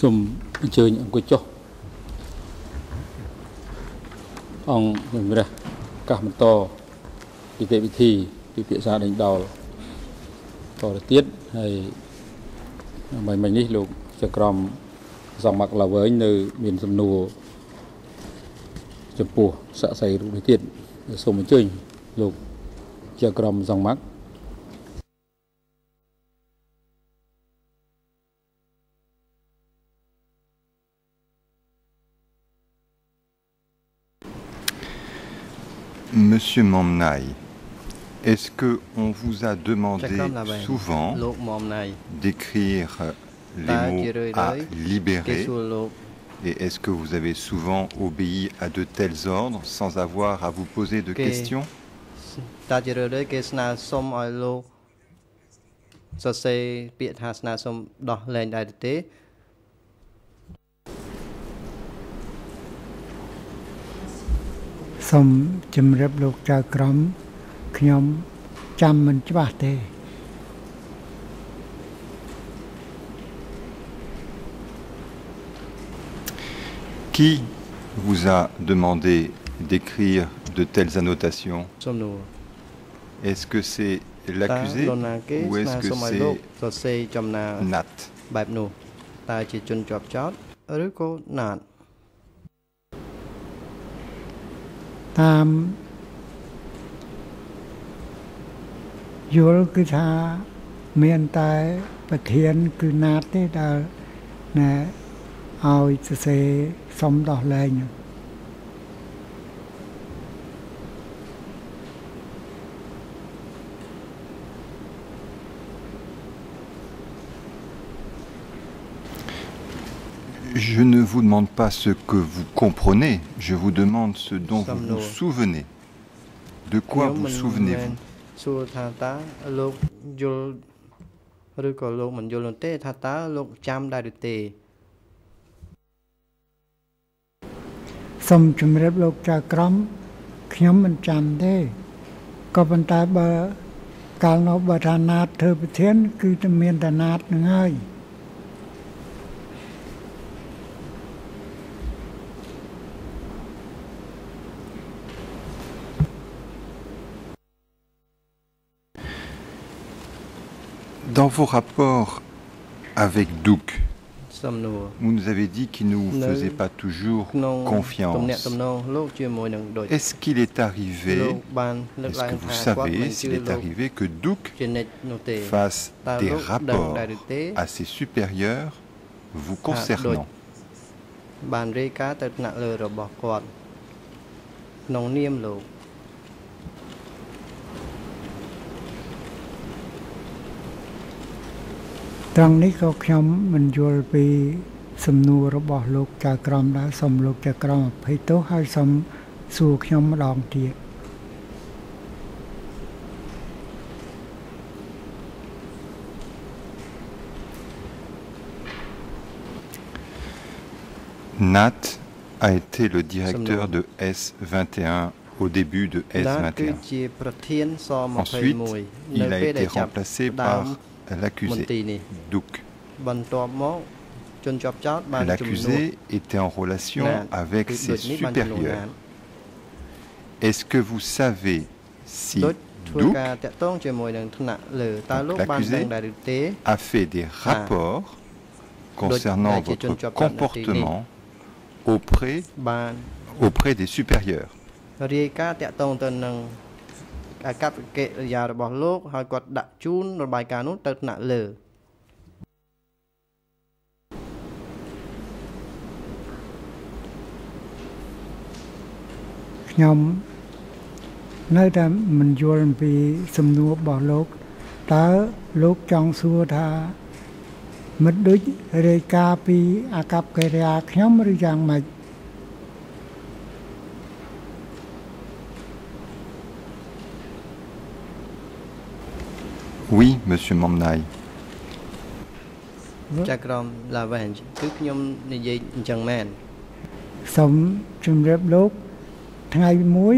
សូមអញ្ជើញអង្គុយចុះអង្គជំរះកាសបន្តនីតិវិធីពិភាក្សាដេញដោលតទៅទៀតហើយមិនមិញនេះលោកចក្រមសង្មាក់ឡាវែងនៅ មានសំណួរចំពោះស័ក្តិសិទ្ធិរូបនេះទៀតសូមអញ្ជើញលោកជាក្រុមសង្មាក់ Monsieur Mamnaï, est-ce que on vous a demandé souvent d'écrire les mots à libérer et est-ce que vous avez souvent obéi à de tels ordres sans avoir à vous poser de questions សូមជម្រាបលោកចៅក្រមខ្ញុំចាំមិនច្បាស់ទេ Qui vous a demandé d'écrire de telles annotations សំណួរ Est-ce que c'est l'accusé តើនរណាគេ ou ស្នើ est-ce que សុំឲ្យលោក c'est សរសេរចំណា Nat បែបនោះតើជាជនជាប់ចោតឬក៏ណា តតាមយល់គឺថាមានតែប្រធានគឺណាតទេដែលណែឲ្យសរសេរសុំដោះលែង Je ne vous demande pas ce que vous comprenez, je vous demande ce dont vous vous souvenez. De quoi ខ្ញុំ vous មិនមែន souvenez-vous សួរថាតើលោកយល់ឬក៏លោកមិនយល់នោះទេថាតើលោកចាំដែរឬទេ សូមជម្រាបលោកចៅក្រមខ្ញុំមិនចាំទេក៏ប៉ុន្តែបើកាលនោះបើថាណាតធ្វើប្រធាន គឺតែមានតែណាតនឹងហើយ Dans vos rapports avec Douk, vous nous avez dit qu'il ne vous faisait pas toujours confiance. Est-ce qu'il est arrivé, est-ce que vous savez s'il est arrivé que Douk fasse des rapports à ses supérieurs vous concernant? ត់ក្នុងនាមលោក ត្រង់នេះក៏ខ្ញុំមិនយល់ពីសំណួររបស់លោកចៅក្រមដែរសូមលោកចៅក្រមអភ័យទោសហើយសូមសួរខ្ញុំម្ដងទៀត Nat a été le directeur de S21 au début de ដាគឺ S21. ជាប្រធានស Ensuite, 21 il នៅ a ពេលដែល été ចាប់ remplacé ដើ par ម l'accusé, Douk. L'accusé était en relation avec ses supérieurs. Est-ce que vous savez si Douk, l'accusé, a fait des rapports concernant votre comportement auprès, auprès des supérieurs. ការណ៍តាក់ទងទៅនឹងអាកប្បកិរិយារបស់លោក ហើយគាត់ដាក់ជូនរបាយការណ៍នោះទៅថ្នាក់លើខ្ញុំនៅតែមិនយល់អំពីសំណួររបស់លោកតើលោកចង់សួរថាមិនដូចរាយការណ៍ពីអាកប្បកិរិយាខ្ញុំឬយ៉ាងម៉េច Oui, monsieur Mamnaï. ចក្រមឡាវែនគឺខ្ញុំនិយាយអញ្ចឹងមែនសូមជម្រាបលោកថ្ងៃមួយ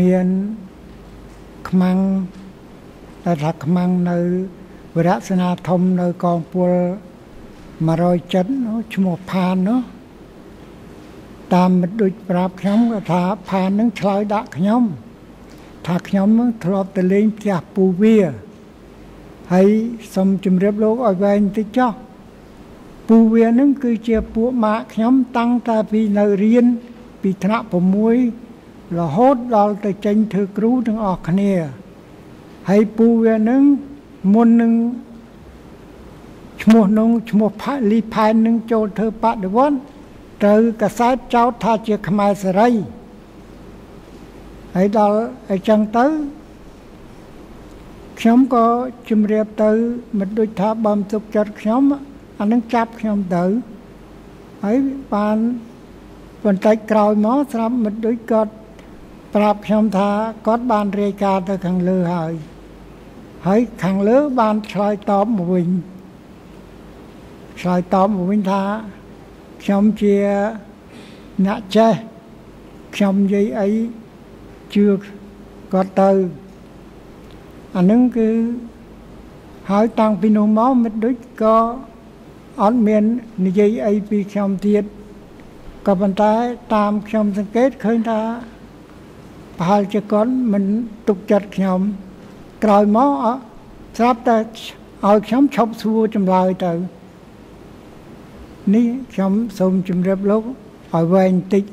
មានខ្មាំងតែថាខ្មាំងនៅវរៈសេនាធំនៅកងពល107ឈ្មោះផាននោះតាមមិនដូចប្រាប់ខ្ញុំក៏ថាផាននឹងឆ្លើយដាក់ខ្ញុំ ថាខ្ញុំនឹងធ្លាប់ទៅលេងផ្ទះពូវា ហើយសូមជម្រាបលោកឲ្យវែងតិចចុះពូវានឹងគឺជាពួកម៉ាក់ខ្ញុំតាំងតែពីនៅរៀនពីថ្នាក់6រហូតដល់ទៅចេញធ្វើគ្រូទាំងអស់គ្នាហើយពូវានឹងមុននឹងឈ្មោះនោះឈ្មោះផាលីផែននឹងចូលធ្វើបដិវត្តត្រូវកសែតចោទថាជាខ្មែរសេរីហើយដល់អញ្ចឹងទៅ ខ្ញុំក៏ជំរាបទៅមិនដូចថាបំទុកចិត្តខ្ញុំអានឹងចាប់ខ្ញុំទៅហើយបានបន្តិចក្រោយមកស្រាប់មិនដូចគាត់ប្រាប់ខ្ញុំថាគាត់បានរាយការណ៍ទៅខាងលើហើយហើយខាងលើបានឆ្លើយតបមកវិញឆ្លើយតបមកវិញថាខ្ញុំជាអ្នកចេះខ្ញុំនិយាយអីជឿគាត់ទៅ អានឹងគឺហើយតាំងពីនោះមកមិនដូចក៏អត់មាននិយាយអីពីខ្ញុំទៀតក៏ប៉ុន្តែតាមខ្ញុំសង្កេតឃើញថាប្រហែលជាគាត់មិនទុកចិត្តខ្ញុំក្រោយមកស្រាប់តែឲ្យខ្ញុំឈប់សួរចម្លើយទៅនេះខ្ញុំសូមជម្រាបលោកឲ្យវែងតិច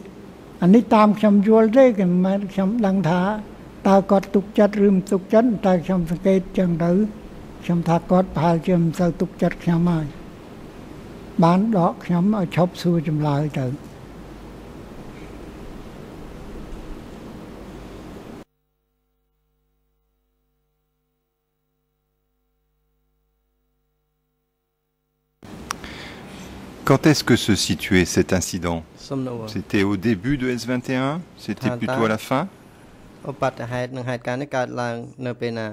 អានេះតាមខ្ញុំយល់ទេគឺមិនខ្ញុំដឹងថា តើគាត់ទុកចិត្តឬមិនទុកចិត្តតែខ្ញុំសង្កេតចឹងទៅខ្ញុំថាគាត់ប្រហែលជាមិនសូវទុកចិត្តខ្ញុំហើយបានដកខ្ញុំឲ្យឈប់សួរចម្លើយទៅ Quand est-ce que se situait cet incident C'était au début de S21 C'était plutôt à la fin ឧបត្តិហេតុនឹងហេតុការណ៍នេះកើតឡើង នៅពេលណា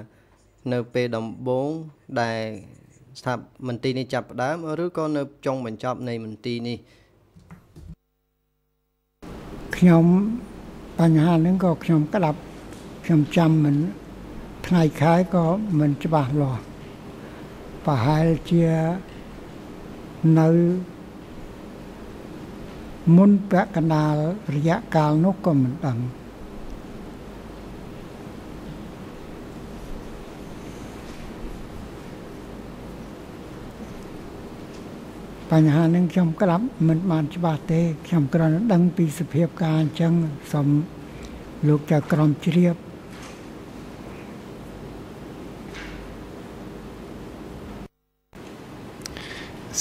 នៅពេលដំបូងដែលស្ថាបមន្ទីរនេះចាប់ផ្ដើមឬក៏នៅចុងបញ្ចប់នៃមន្ទីរនេះខ្ញុំបញ្ហានឹងក៏ខ្ញុំក្តាប់ខ្ញុំចាំមិនថ្ងៃខែក៏មិនច្បាស់លាស់ប្រហែលជានៅមុនពាក់កណ្ដាលរយៈកាលនោះក៏មិនដឹង បញ្ហានឹងខ្ញុំក្តាប់មិនបានច្បាស់ទេខ្ញុំគ្រាន់តែដឹងពីសភាពការអញ្ចឹងសូមលោកចៅក្រមជ្រាប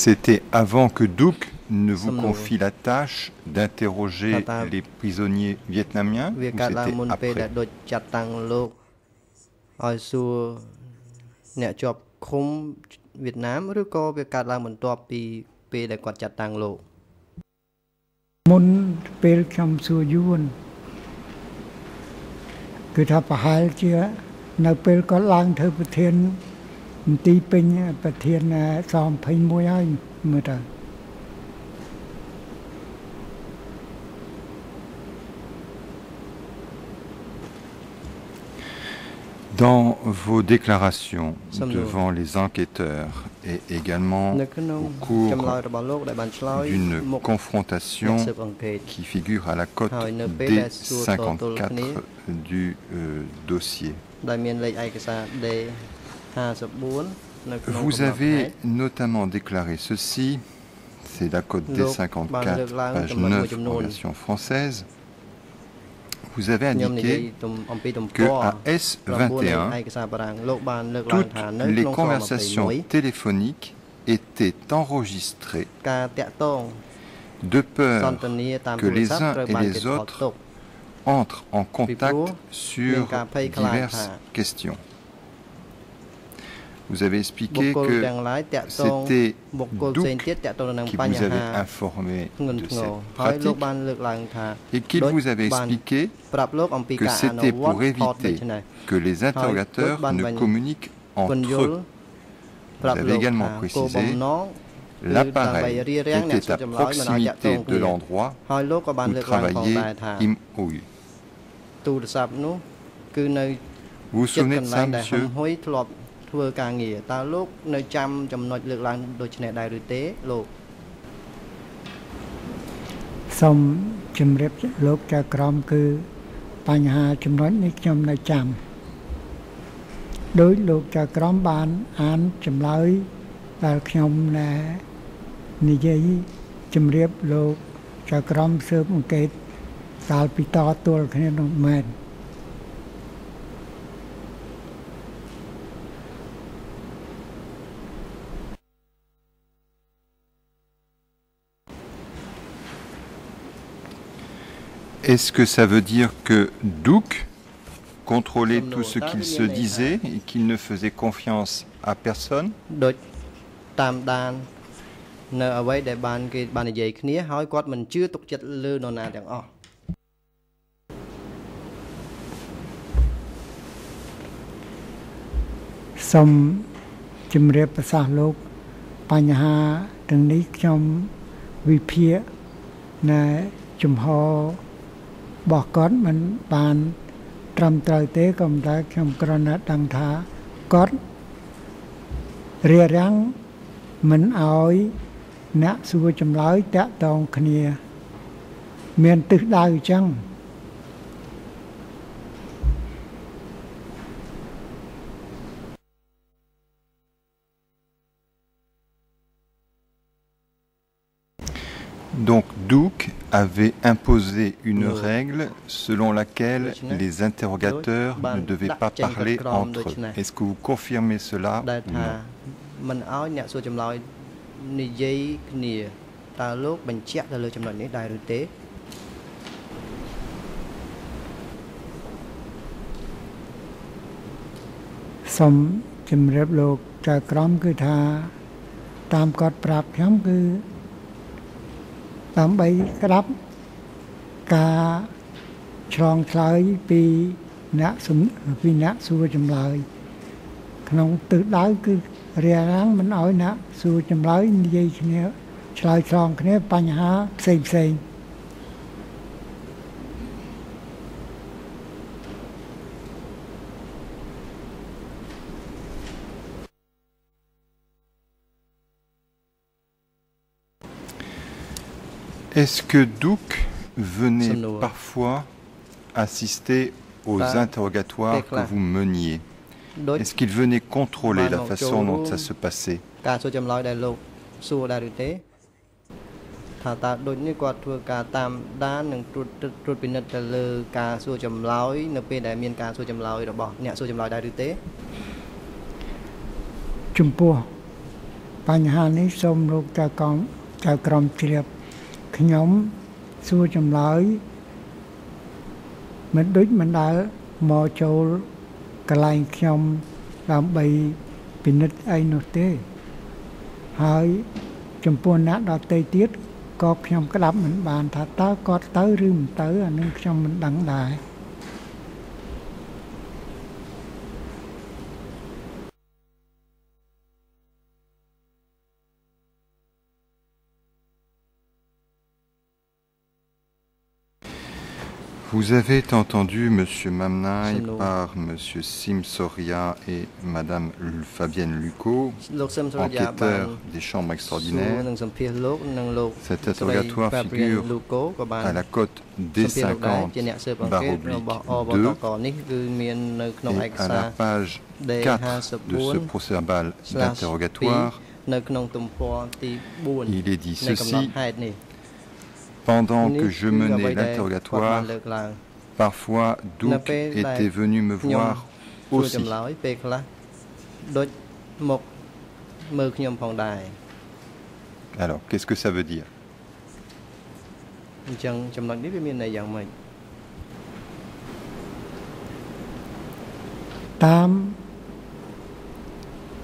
C'était avant que Duc ne vous confie la tâche d'interroger les prisonniers vietnamiens ou c'était après ឲ្យសួរអ្នកជាប់ឃុំវៀតណាមឬក៏វាកើតឡើងបន្ទាប់ពី ពេលដែលគាត់ចាត់តាំងលោកមុនពេលខ្ញុំសួរយួនគឺថាប្រហែលជានៅពេលគាត់ឡើងធ្វើប្រធានមន្ទីរពេញប្រធានស21ហើយមើលទៅ Dans vos déclarations devant les enquêteurs et également au cours d'une confrontation qui figure à la cote D54 du euh, dossier, vous avez notamment déclaré ceci, c'est la cote D54, page 9 en version française vous avez indiqué qu'à S21, toutes les conversations téléphoniques étaient enregistrées de peur que les uns et les autres entrent en contact sur diverses questions. Vous avez expliqué que c'était Duc qui vous avait informé de cette pratique et qu'il vous avait expliqué que c'était pour éviter que les interrogateurs ne communiquent entre eux. Vous avez également précisé l'appareil était à proximité de l'endroit où travaillait Im. Vous vous souvenez de ça, monsieur? ធ្វើការងារតើលោកនៅចាំចំណុចលើកឡើងដូចនេះដែរឬទេលោកសូមជម្រាបលោកចៅក្រមគឺបញ្ហាចំណុចនេះខ្ញុំនៅចាំដោយលោកចៅក្រមបានអានចម្លើយដែលខ្ញុំណែនិយាយជម្រាបលោកចៅក្រមស៊ើបអង្កេតកាលពីតទល់គ្នានោះមែន Est-ce que ça veut dire que Duke contrôlait tout ce qu'il se disait et qu'il ne faisait confiance à personne រណាទាំងអស់សូមជម្រាបប្រសាសន៍លោកបញ្ហាទាំងនេះខ្ញុំវិភាគនៅជំហររបស់គាត់មិនបានត្រឹមត្រូវទេក៏ប៉ុន្តែខ្ញុំគ្រាន់តែដឹងថាគាត់រារាំងមិនអោយអ្នកសួរចម្លើយតាក់តងគ្នា មានទិសដៅអញ្ចឹង Donc Duke avait imposé une règle selon laquelle les interrogateurs ne devaient pas parler entre eux. Est-ce que vous confirmez cela ដើម្បីក្តាប់ការឆ្លងឆ្លើយពីអ្នកពីអ្នកសួរចម្លើយ ក្នុងទិសដៅគឺរារាំងមិនឲ្យអ្នកសួរចម្លើយនិយាយគ្នាឆ្លើយឆ្លងគ្នាបញ្ហាផ្សេងផ្សេង Est-ce que Douk venait parfois assister aux interrogatoires que vous meniez Est-ce qu'il venait contrôler la façon dont ça se passait ថាតើដូចនេះគាត់ធ្វើការតាមដាននិងត្រួតត្រួតពិនិត្យទៅលើការសួរចម្លើយនៅពេលដែលមានការសួរចម្លើយរបស់អ្នកសួរចម្លើយដែរឬទេចំពោះបញ្ហានេះសូមលោកចៅកងចៅក្រមជ្រាប ខ្ញុំសួរចម្លើយមិនដូចមិនដែលមកចូលកន្លែងខ្ញុំដើម្បីពិនិត្យអីនោះទេ ហើយចំពោះអ្នកដទៃទៀតក៏ខ្ញុំក្តាប់មិនបានថាតើគាត់ទៅឬមិនទៅអានឹងខ្ញុំមិនដឹងដែរ Vous avez entendu M. Mamnaï par M. Simsoria et Mme Fabienne Lucot, enquêteurs des chambres extraordinaires. Cet interrogatoire figure à la cote D50 2 et à la page 4 de ce procès-verbal d'interrogatoire. Il est dit ceci. Pendant que je menais l'interrogatoire, parfois Douk était venu me voir aussi. Alors, qu'est-ce que ça veut dire Tam,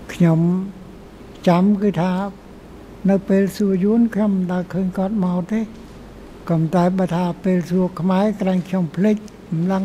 Knyam, Cham, Kutap, Napel, Suyun, Kram, Dakun, កទេកុំតែបើថាពេលសួរខ្មែរក្រែងខ្ញុំភ្លេចម្លង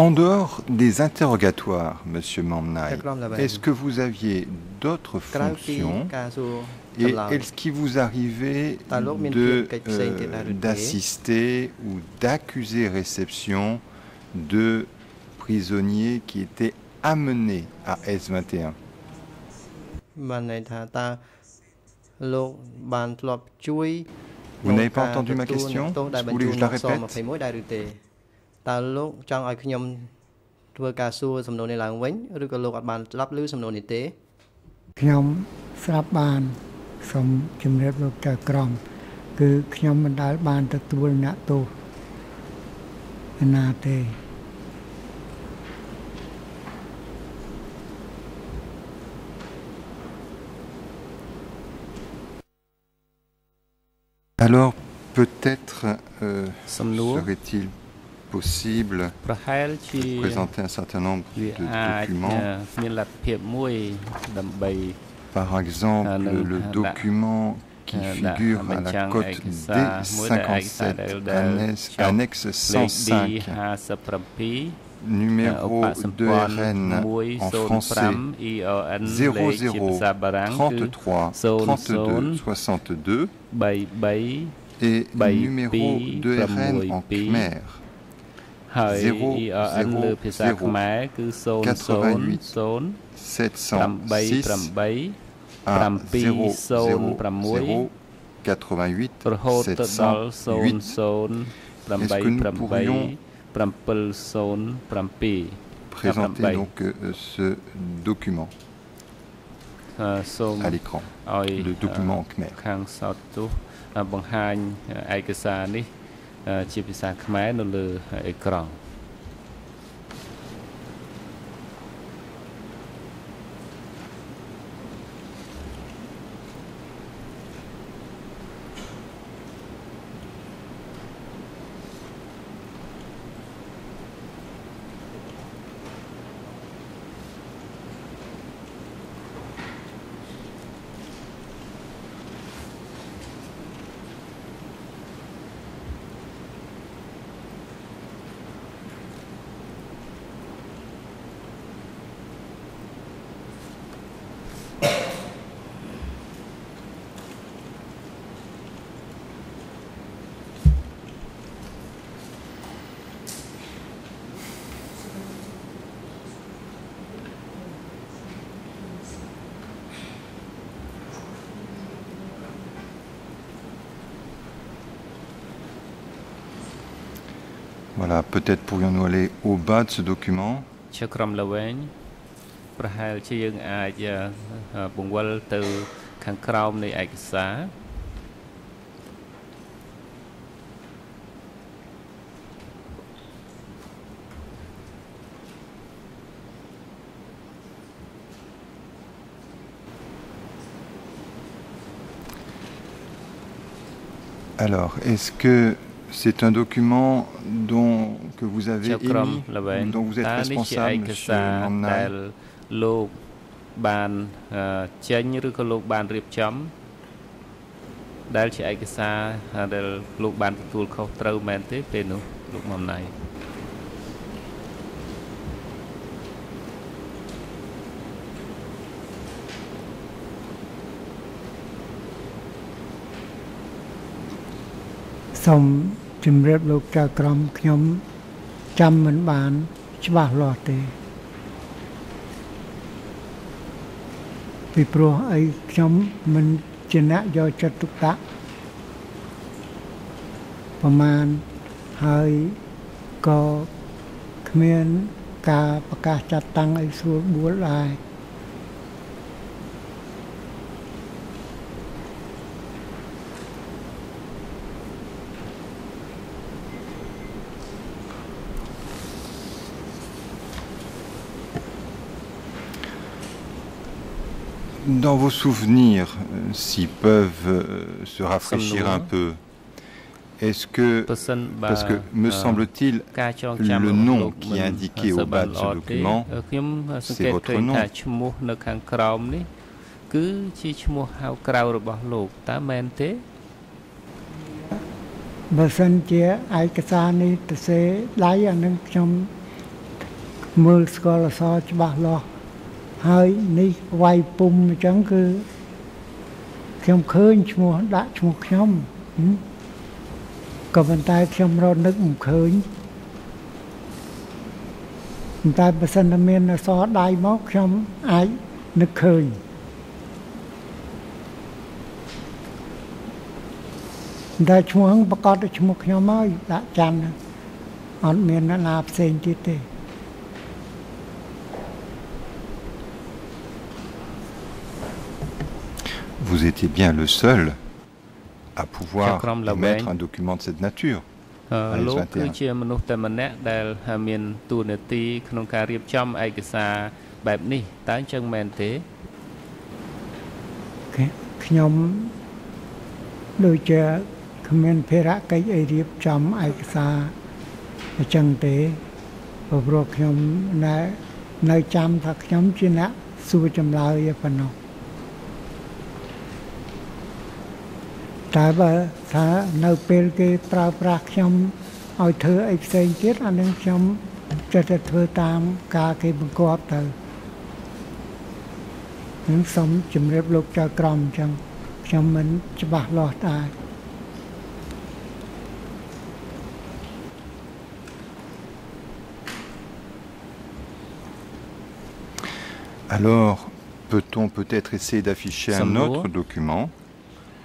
En dehors des interrogatoires, Monsieur Mamnaï, est-ce que vous aviez d'autres fonctions et est-ce qu'il vous arrivait d'assister ou d'accuser réception de prisonniers qui étaient amenés à S21 Vous n'avez pas entendu ma question? Vous voulez que je la répète? តើលោកចង់ឲ្យខ្ញុំធ្វើការសួរសំណួរនេះឡើងវិញឬក៏លោកអត់បានស្ដាប់ឮសំណួរនេះទេខ្ញុំស្ដាប់បានសូមជម្រាបលោកចៅក្រមគឺខ្ញុំមិនដែលបានទទួលអ្នកទោសណាទេ Alors, peut-être euh, serait-il possible de présenter un certain nombre de documents. Par exemple, le document qui figure à la cote D57, annexe 105, numéro de RN en français. 00 33 32 62 et numéro de RN en Khmer ហើយ ERN លើភាសាខ្មែរគឺ0 0 708 706 រហូតទៅដល់0088 Présentez donc ce document à l'écran, le document khmer. ខាងសោតទោសបង្ហាញឯកសារនេះជាភាសាខ្មែរនៅលើអេក្រង់ Voilà, peut-être pourrions-nous aller au bas de ce document. ជាក្រុមល្វែងប្រហែលជាយើងអាចបង្វិលទៅខាងក្រោមនៃឯកសារ Alors, est-ce que c'est un document dont que vous avez émis, dont vous êtes responsable, Monsieur Mamnai. លោកបានចេញឬក៏លោកបានរៀបចំដែលជាឯកសារដែលលោកបានទទួលខុសត្រូវមែនទេពេលនោះលោកមុំណៃសូម ជម្រាបលោកចៅក្រមខ្ញុំចាំមិនបាន ច្បាស់លាស់ទេ ពីព្រោះអីខ្ញុំមិនជាអ្នកយកចិត្តទុកដាក់ប្រមាណហើយក៏គ្មាន ការប្រកាសចាត់តាំងឲ្យស្រួលបួលដែរ dans vos souvenirs, euh, s'ils peuvent euh, se rafraîchir un peu, est-ce que, parce que me semble-t-il, le nom qui est indiqué au bas de ce document, c'est votre nom. គឺជាឈ្មោះហៅក្រៅរបស់លោកតើមែនទេ បើសិនជាឯកសារនេះទៅសេដៃអានឹងខ្ញុំមើលស្គាល់អសច្បាស់លាស់ ហើយនេះវាយពុំអញ្ចឹងគឺខ្ញុំឃើញឈ្មោះដាក់ឈ្មោះខ្ញុំក៏ប៉ុន្តែខ្ញុំរត់នឹកមិនឃើញប៉ុន្តែបើសិនតែមានអសដៃមកខ្ញុំអាចនឹកឃើញតែឈ្មោះហ្នឹងប្រកាសទៅឈ្មោះខ្ញុំហើយដាក់ចាំអត់មានអ្នកណាផ្សេងទៀតទេ vous étiez bien le seul à pouvoir mettre un document de cette nature. លោកគឺជាមនុស្សតែម្នាក់ដែលមានតួនាទីក្នុងការរៀបចំឯកសារបែបនេះតើអញ្ចឹងមែនទេខ្ញុំដូចជាគ្មានភារកិច្ចអីរៀបចំឯកសារអញ្ចឹងទេព្រោះខ្ញុំនៅនៅចាំថាខ្ញុំជាអ្នកសួរចម្លើយប៉ុណ្ណោះ តែបើថានៅពេលគេប្រើប្រាស់ខ្ញុំឲ្យធ្វើអីផ្សេងទៀតអានឹងខ្ញុំចិត្តតែធ្វើតាមការគេបង្គាប់ទៅនឹងសូមជម្រាបលោកចៅក្រមអញ្ចឹងខ្ញុំមិនច្បាស់លាស់ដែរ Alors, peut-on peut-être essayer d'afficher un autre document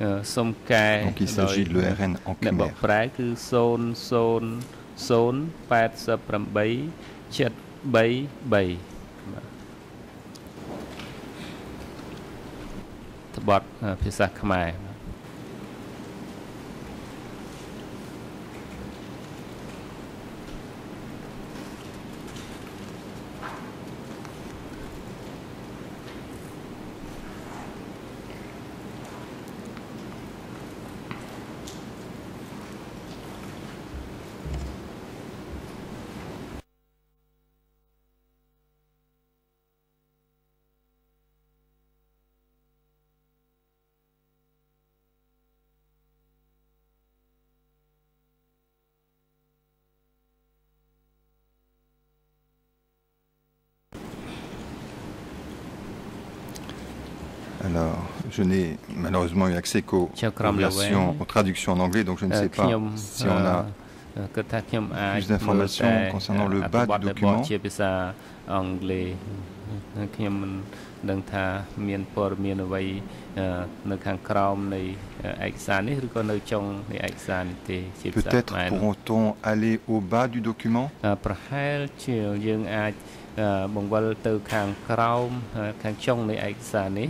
Donc il s'agit de l'ERN en khmer បកប្រែគឺ00088733ត្បត់ភាសាខ្មែរ Alors, je n'ai malheureusement eu accès qu'aux versions, aux traductions en anglais, donc je ne sais pas si on a plus d'informations concernant le bas du document. ខ្ញុំមិនដឹងថាមានព័ត៌មានអ្វីនៅខាងក្រោមនៃឯកសារនេះឬក៏នៅចុងនៃឯកសារនេះទេជាភាសាខ្មែរ Peut-être pourront-on aller au bas du document ប្រហែលជាយើងអាចបង្វិលទៅខាងក្រោមខាងចុងនៃឯកសារនេះ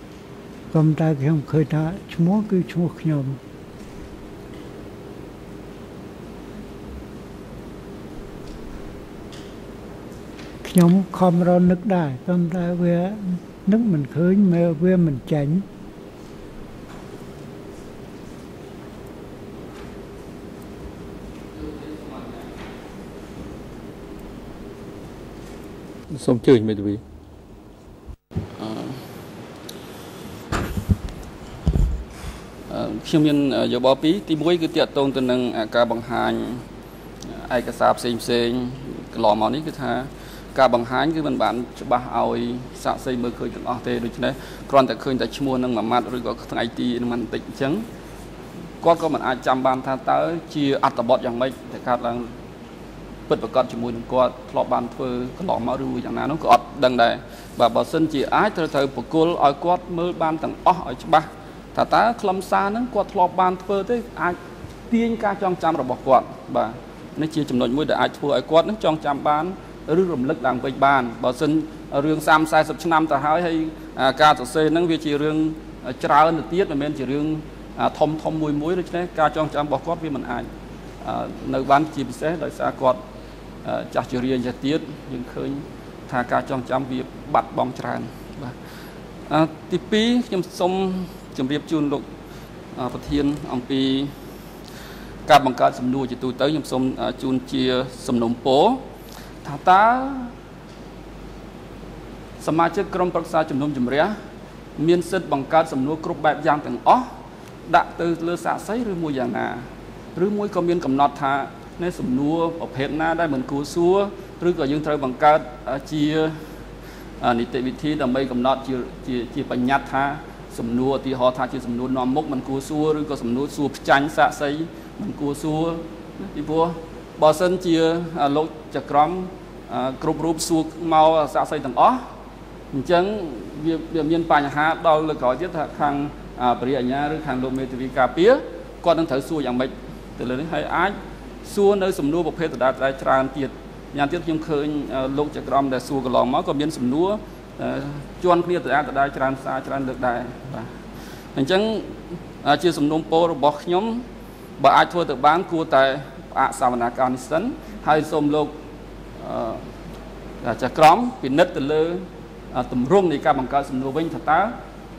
ក៏តែខ្ញុំឃើញថាឈ្មោះគឺឈ្មោះខ្ញុំខ្ញុំខំរនឹកដែរប៉ុន្តែវានឹកមិនឃើញមើលវាមិនចាញ់សូមជើញមេធាវី ខ្ញុំមានយោបល់ពីរទី1គឺតាក់ទងទៅនឹងការបង្ហាញឯកសារផ្សេងផ្សេងកន្លងមកនេះគឺថាការបង្ហាញគឺមិនបានច្បាស់ឲ្យសាកសីមើលឃើញទាំងអស់ទេដូច្នេះគ្រាន់តែឃើញតែឈ្មោះនឹងមួយម៉ាត់ឬក៏ថ្ងៃទីនឹងបន្តិចអញ្ចឹងគាត់ក៏មិនអាចចាំបានថាតើជាអត្តបទយ៉ាងម៉េចដែលកើតឡើងពិតប្រកបជាមួយនឹងគាត់ធ្លាប់បានធ្វើកន្លងមកឬយ៉ាងណានោះក៏អត់ដឹងដែរបាទបើសិនជាអាចត្រូវត្រូវបកគលឲ្យគាត់មើលបានទាំងអស់ឲ្យច្បាស់ ថាតើខ្លឹមសារហ្នឹងគាត់ធ្លាប់បានធ្វើទេអាចទាញការចងចាំរបស់គាត់បាទនេះជាចំណុចមួយដែលអាចធ្វើឲ្យគាត់នឹងចងចាំបានឬរំលឹកឡើងវិញបានបើសិនរឿង30 40ឆ្នាំទៅហើយហើយការសរសេរហ្នឹងវាជារឿងច្រើនទៅទៀតមិនមែនជារឿងធំធំមួយមួយដូច្នេះការចងចាំរបស់គាត់វាមិនអាចនៅបានជាពិសេសដោយសារគាត់ចាស់ជារៀងចេះទៀតយើងឃើញថាការចងចាំវាបាត់បង់ច្រើនបាទទី2ខ្ញុំសូម ជម្រាបជូនលោកប្រធានអំពីការបង្កើតសំណួរជាទូទៅខ្ញុំសូមជូនជាសំណុំពរថាតើសមាជិកក្រុមប្រឹក្សាជំនុំជម្រះមានសិទ្ធិបង្កើតសំណួរគ្រប់បែបយ៉ាងទាំងអស់ដាក់ទៅលើសាក្សីឬមួយយ៉ាងណាឬមួយក៏មានកំណត់ថានៅសំណួរប្រភេទណាដែលមិនគួរសួរឬក៏យើងត្រូវបង្កើតជានីតិវិធីដើម្បីកំណត់ជាជាជាបញ្ញត្តិថា សំណួរឧទាហរណ៍ថាជាសំណួរនាំមុខមិនគួរសួរឬក៏សំណួរសួរផ្ចាញ់សាក់សីមិនគួរសួរពីព្រោះបើសិនជាលោកចក្រមគ្រប់រូបសួរមកសាក់សីទាំងអស់អញ្ចឹងវាវាមានបញ្ហាដល់លើក្រោយទៀតថាខាងបរិយាញ្ញាឬខាងលោកមេធាវីការពារគាត់នឹងត្រូវសួរយ៉ាងម៉េចទៅលើនេះហើយអាចសួរនៅសំណួរប្រភេទដដែលៗច្រើនទៀតយ៉ាងទៀតខ្ញុំឃើញលោកចក្រមដែលសួរកន្លងមកក៏មានសំណួរ ជន់គ្នាដដែលដដែលច្រើនសារច្រើនលើកដែរបាទអញ្ចឹងជាសំណុំពររបស់ខ្ញុំបើអាចធ្វើទៅបានគួរតែផ្អាកសវនាការនេះសិនហើយសូមលោកអឺចក្រមពិនិត្យទៅលើទម្រង់នៃការបង្កើតសំណួរវិញថាតើ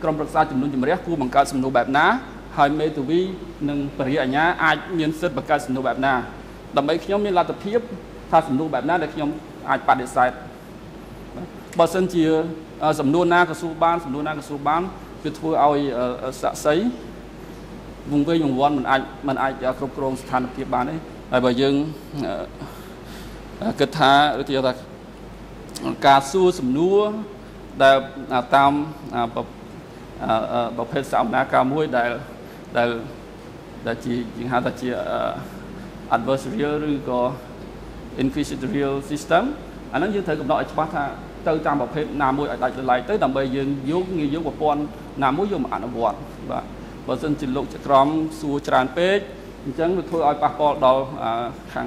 ក្រុមប្រឹក្សាចំនួនជំរះគួរបង្កើតសំណួរបែបណាហើយមេធាវីនិងបរិយាអញ្ញាអាចមានសិទ្ធិបង្កើតសំណួរបែបណាដើម្បីខ្ញុំមានលទ្ធភាពថាសំណួរបែបណាដែលខ្ញុំអាចបដិសេធ បើសិនជាសំណួរណាក៏សួរបានសំណួរណាក៏សួរបានវាធ្វើឲ្យស័ក្តិសិទ្ធិវងវែងវង្វាន់មិនអាចមិនអាចគ្រប់គ្រងស្ថានភាពបានទេហើយបើយើងគិតថាឧទាហរណ៍ថាការសួរសំណួរដែលតាមប្រភេទសមនាការមួយដែលដែលដែលជាយើងហៅថាជា adversarial ឬក៏ inquisitorial system អាហ្នឹងយើងត្រូវកំណត់ឲ្យច្បាស់ថា ទៅតាមប្រភេទណាមួយឲ្យដាច់ដោយឡែកទៅដើម្បីយើងយកងាយយកប្រព័ន្ធណាមួយយកមកអនុវត្តបាទបើសិនជាលោកចក្រមសួរច្រើនពេកអញ្ចឹងវាធ្វើឲ្យប៉ះពាល់ដល់ខាង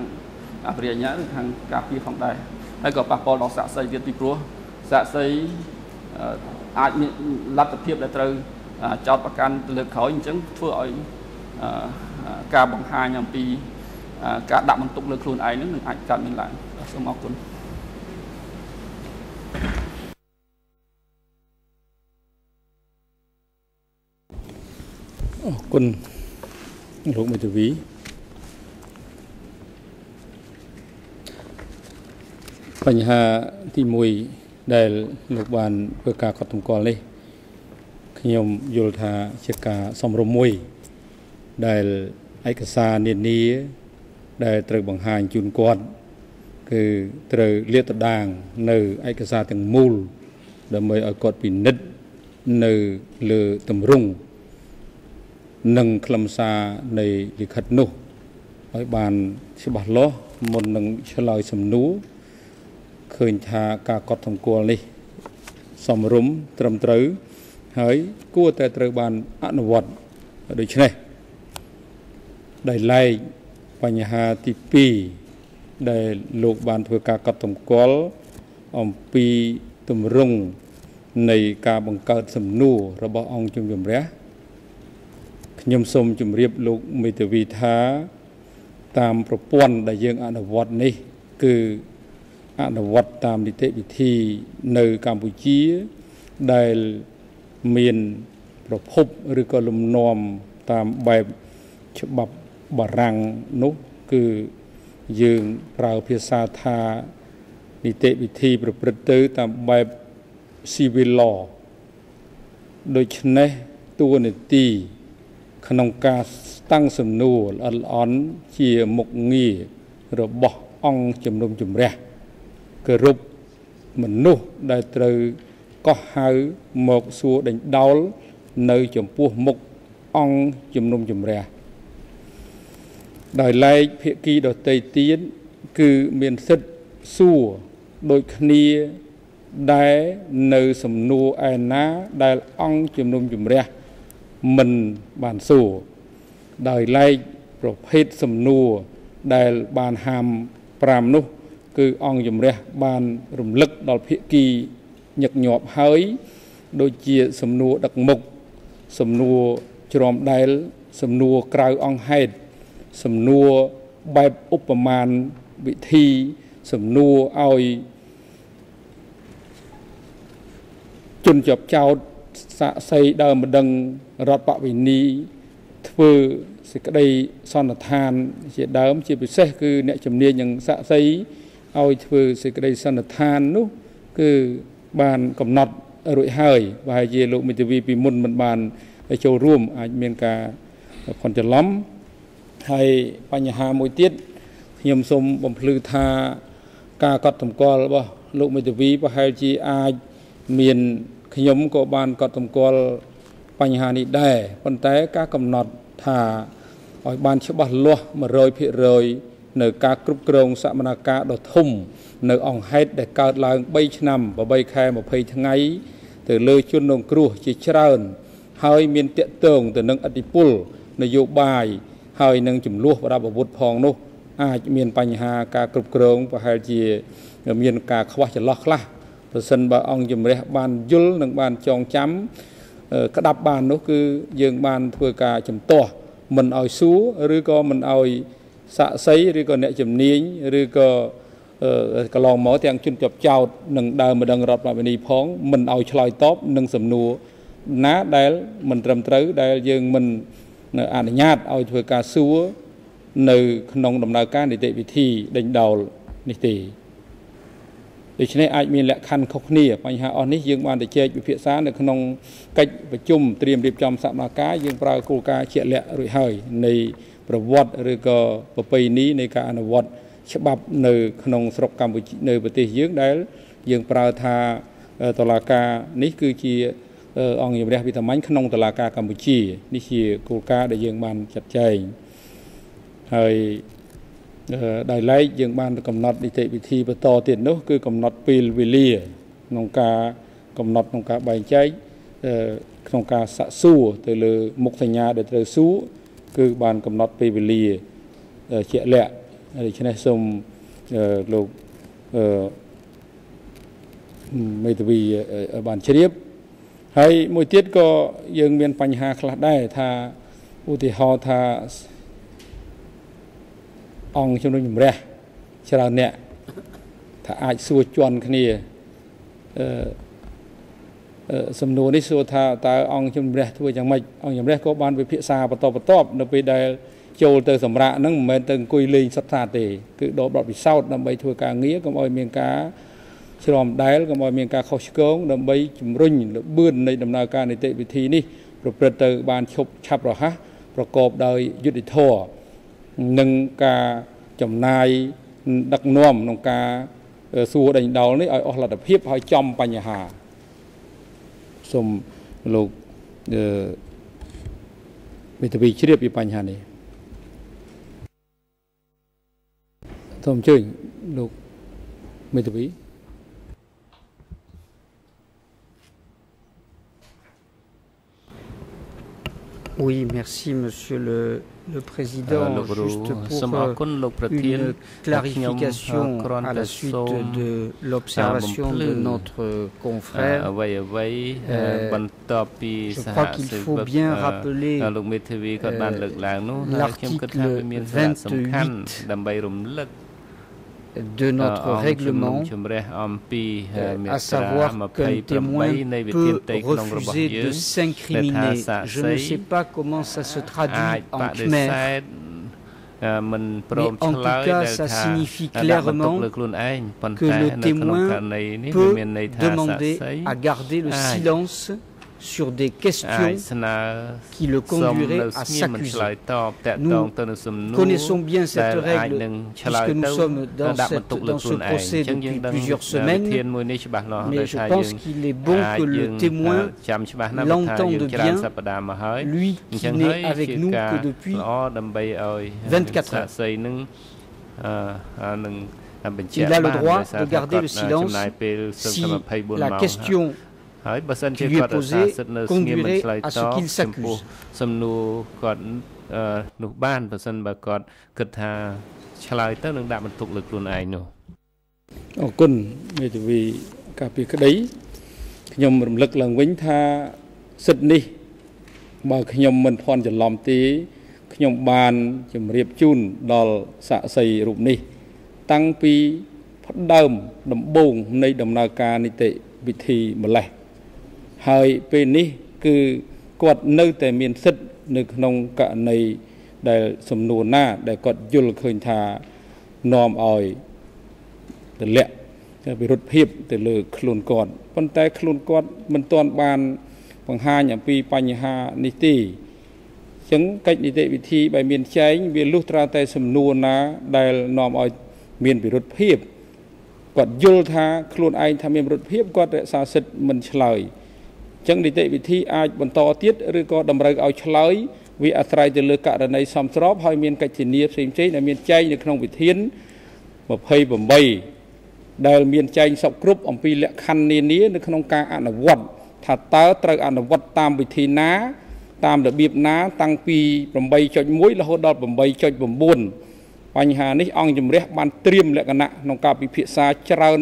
អភិរិញ្ញាឬខាងការពារផងដែរហើយក៏ប៉ះពាល់ដល់សាក់សីទៀតពីព្រោះសាក់សីអាចមានលទ្ធភាពដែលត្រូវចោតប្រកាន់ទៅលើក្រោយអញ្ចឹងធ្វើឲ្យការបង្ហាញអំពីការដាក់បន្ទុកលើខ្លួនឯងនឹងអាចកើតមានឡើងសូមអរគុណ អរគុណលោកមេធាវីបញ្ហាទី1ដែលលោកបានធ្វើការកត់សម្គាល់នេះខ្ញុំយល់ថាជាការសំរុំមួយ ដែលឯកសារនានា ដែលត្រូវបង្ហាញជូនគាត់ គឺត្រូវលាតត្រដាង នៅឯកសារទាំងមូល ដើម្បីឲ្យគាត់ពិនិត្យនៅលើតម្រង់ និងខ្លឹមសារនៃលិខិតនោះឲ្យបានច្បាស់លាស់មុននឹងឆ្លើយសំណួរឃើញថាការកត់សម្គាល់នេះសមរម្យត្រឹមត្រូវហើយគួរតែត្រូវបានអនុវត្តដូច្នេះដែលឡែកបញ្ហាទី2ដែលលោកបានធ្វើការកត់សម្គាល់អំពីទម្រង់នៃការបង្កើតសំណួររបស់អង្គជំនុំរះ ខ្ញុំសូមជម្រាបលោកមេធាវីថា តាមប្រព័ន្ធដែលយើងអនុវត្តនេះ គឺអនុវត្តតាមនីតិវិធីនៅកម្ពុជា ដែលមានប្រភពឬក៏លំនាំតាមបែបច្បាប់បារាំងនោះគឺយើងប្រើភាសាថានីតិវិធីប្រព្រឹត្តទៅតាមបែប civil law ដូច្នេះតួនាទី ក្នុងការតាំងសំណួរល្អិតល្អន់ជាមុខងាររបស់អង្គជំនុំជម្រះគោរពមនុស្សដែលត្រូវកោះហៅមកសួរដេញដោលនៅចំពោះមុខអង្គជំនុំជម្រះដោយឡែកភាគីដតីទៀតគឺមានសិទ្ធសួរដូចគ្នាដែលនៅសំណួរឯណាដែលអង្គជំនុំជម្រះ មិនបានសួរដោយឡែកប្រភេទសំណួរដែលបានហាម5នោះ គឺអង្គជំរះបានរំលឹកដល់ភាគីញឹកញាប់ហើយ ដូចជាសំណួរដឹកមុខសំណួរជ្រាំដែល សំណួរក្រៅអង្គហេតុសំណួរបែបឧបមាណវិធីសំណួរឲ្យជនជាប់ចោត សាក់សីដើមម្ដងរដ្ឋបវិនីធ្វើសេចក្តីសន្និដ្ឋាន ជាដើម ជាពិសេសគឺអ្នកជំនាញនឹងសាក់សីឲ្យធ្វើសេចក្តីសន្និដ្ឋាននោះគឺបានកំណត់រួចហើយប្រហែលជាលោកមេធាវីពីមុនមិនបានចូលរួមអាចមានការខុនច្រឡំហើយបញ្ហាមួយទៀតខ្ញុំសូមបំភ្លឺថាការកត់សម្គាល់របស់លោកមេធាវីប្រហែលជាអាចមាន ខ្ញុំក៏បានកត់សម្គាល់បញ្ហានេះដែរប៉ុន្តែការកំណត់ថាឲ្យបានច្បាស់លាស់100%នៅការគ្រប់គ្រងសមនការដ៏ធំ នៅអង្គហេតុដែលកើតឡើង3ឆ្នាំ8ខែ20ថ្ងៃ ទៅលើជនរងគ្រោះជាច្រើន ហើយមានតាក់ទងទៅនឹងអធិបុលនយោបាយហើយនឹងចំនួនប្រដាប់អាវុធផងនោះ អាចមានបញ្ហាការគ្រប់គ្រងប្រហែលជា មានការខ្វះចន្លោះខ្លះ ប្រសិនបើអង្គជំរះបានយល់និងបានចងចាំក្តាប់បាននោះគឺយើងបានធ្វើការចំទាស់មិនឲ្យសួរឬក៏មិនឲ្យសាក់សីឬក៏អ្នកជំនាញឬក៏កន្លងមកទាំងជនជាប់ចោតនឹងដើមម្ដងរដ្ឋបាលនីផងមិនឲ្យឆ្លើយតបនឹងសំណួរណាដែលមិនត្រឹមត្រូវដែលយើងមិនអនុញ្ញាតឲ្យធ្វើការសួរនៅក្នុងដំណើរការនីតិវិធីដេញដោលនេះទេ ដូច្នេះអាចមានលក្ខខណ្ឌខុសគ្នាបញ្ហាអស់នេះយើងបានទៅជែកពិភាក្សានៅក្នុងកិច្ចប្រជុំត្រៀមរៀបចំសកម្មភាពយើងប្រើគោលការណ៍ជាក់លាក់រួចហើយនៃប្រវត្តិឬក៏ប្រពៃណីនៃការអនុវត្តច្បាប់នៅក្នុងស្រុកកម្ពុជានៅប្រទេសយើងដែលយើងប្រើថាតឡាការនេះគឺជាអង្គជំរះវិធានក្នុងតឡាការកម្ពុជានេះជាគោលការណ៍ដែលយើងបានចាត់ចែងហើយ ដោយឡែកយើងបានកំណត់នីតិវិធីបន្តទៀតនោះគឺកំណត់ពេលវេលាក្នុងការកំណត់ក្នុងការបែងចែកក្នុងការសាក់សួរទៅលើមុខសញ្ញាដែលត្រូវសួរគឺបានកំណត់ពេលវេលាជាក់លាក់ដូច្នេះសូមលោកមេធាវីបានជ្រាបហើយមួយទៀតក៏យើងមានបញ្ហាខ្លះដែរថាឧទាហរណ៍ថា អង្គជំនុំជម្រះច្រើនអ្នកថាអាចសួរជន់គ្នាអឺសំណួរនេះសួរថាតើអង្គជំរះធ្វើយ៉ាងម៉េចអង្គជំរះក៏បានវិភាសាបន្តបន្ទាប់នៅពេលដែលចូលទៅសម្រាប់ហ្នឹងមិនមែនទៅអង្គុយលេងសុទ្ធសាធទេគឺដកបទពិសោធន៍ដើម្បីធ្វើការងារកុំឲ្យមានការជ្រំដែលកុំឲ្យមានការខុសឆ្គងដើម្បីជំរុញលបឿននៃដំណើរការនីតិវិធីនេះប្រព្រឹត្តទៅបានឈប់ឆាប់រហ័សប្រកបដោយយុត្តិធម៌ និងការចំណាយដឹកនាំក្នុងការសួរដេញដោលនេះឲ្យអស់លទ្ធភាពឲ្យចំបញ្ហាសូមលោកមេធាវីជ្រាបពីបញ្ហានេះសូមអញ្ជើញលោកមេធាវី Oui, merci Monsieur le, le Président. Juste pour une clarification à la suite de l'observation de notre confrère, je crois qu'il faut bien rappeler l'article 28 de notre règlement, à savoir qu'un témoin peut refuser de s'incriminer. Je ne sais pas comment ça se traduit en khmer. Mais en tout cas, ça signifie clairement que le témoin peut demander à garder le silence sur des questions qui le conduiraient à s'accuser. Nous connaissons bien cette règle puisque nous sommes dans, cette, dans ce procès depuis plusieurs semaines, mais je pense qu'il est bon que le témoin l'entende bien, lui qui n'est avec nous que depuis 24 heures. Il a le droit de garder le silence si la question qui lui est posée conduirait à ce qu'il s'accuse. សំណួរគាត់នោះបានបើសិនបើគាត់គិតថាឆ្លើយទៅនឹងដាក់បន្ទុកលើខ្លួនឯងនោះអរគុណមេធាវីកាពីក្តីខ្ញុំរំលឹកឡើងវិញថាសិទ្ធិនេះបើខ្ញុំមិនភ័ន្តច្រឡំទេខ្ញុំបានជម្រាបជូនដល់សាក្សីរូបនេះ តាំងពីផ្ដើមដំបូងនៃដំណើរការនីតិវិធីម្លេះ ហើយពេលនេះគឺគាត់នៅតែមានសិទ្ធិនៅក្នុងករណីដែលសំណួរណា ដែលគាត់យល់ឃើញថានាំឲ្យទម្លាក់វិរុទ្ធភាពទៅលើខ្លួនគាត់ប៉ុន្តែខ្លួនគាត់មិនទាន់បានបង្ហាញអំពីបញ្ហានេះទេអញ្ចឹងកិច្ចនីតិវិធីបើមានចែងវាលុះត្រាតែសំណួរណាដែលនាំឲ្យមានវិរុទ្ធភាពគាត់យល់ថាខ្លួនឯងថាមានវិរុទ្ធភាពគាត់រក្សាសិទ្ធិមិនឆ្លើយអញ្ចឹងនីតិវិធីអាចបន្តទៀតឬក៏តម្រូវឲ្យឆ្លើយវាអាស្រ័យទៅលើករណីសំស្របហើយមានកិច្ចធានាផ្សេងៗដែលមានចែងនៅក្នុងវិធាន28ដែលមានចែងសពគ្រប់អំពីលក្ខខណ្ឌនានានៅក្នុងការអនុវត្តថាតើត្រូវអនុវត្តតាមវិធីណាតាមរបៀបណាតាំងពី8.1រហូតដល់8.9បញ្ហានេះអង្គជំរះបានត្រៀមលក្ខណៈក្នុងការពិភាក្សាច្រើន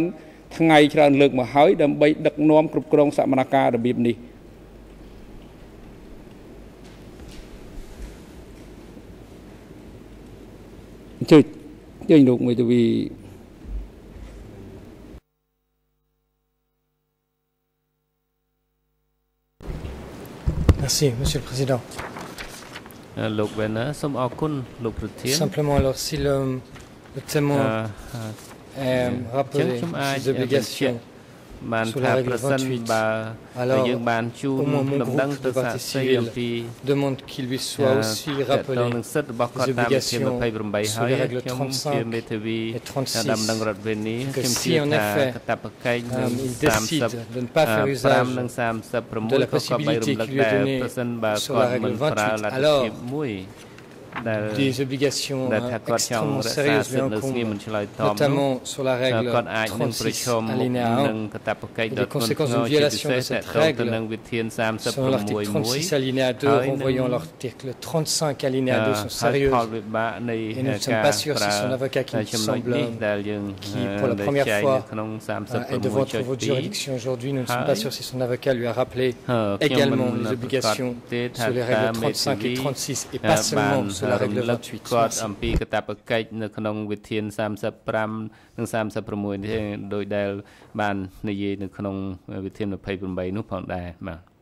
ทั้งเชิญเลือกมาหายดำไปดักน้อมกรุบกรองสมนาการระบียบนี้จุดยังดูไม่ตัววี Merci, Monsieur le Président. Simplement, alors, si le, le témoin. est rappelé ses obligations បានថាប្រសិនបើយើងបានជូនដំណឹងទៅសាកសីអំពី demande qu'il lui soit aussi rappelé នឹងសិទ្ធិរបស់គាត់តាមវិធាន28ហើយខ្ញុំជាមេធាវីដំណឹងរដ្ឋវេនីខ្ញុំជឿថាកតបកិច្ចនឹង30និង36ក៏ក៏បីរំលឹកដែរប្រសិនបើគាត់មិនប្រើលទ្ធភាពមួយ des obligations extrêmement sérieuses notamment sur la règle 36 alinéa 1 et les conséquences d'une violation de cette règle. selon l'article 36 alinéa 2 renvoyant l'article 35 alinéa 2 sont sérieuses. et nous ne sommes pas sûrs si son avocat qui semble qui pour la première fois est devant votre juridiction aujourd'hui. Nous ne sommes pas sûrs si son avocat lui a rappelé également les obligations sur les règles 35 et 36 et pas seulement sur la règle 28គាត់អំពីកតាបកិច្ចនៅក្នុងវិធាន35និង36នេះដោយដែលបាននិយាយនៅក្នុងវិធាន28នោះផងដែរបាទ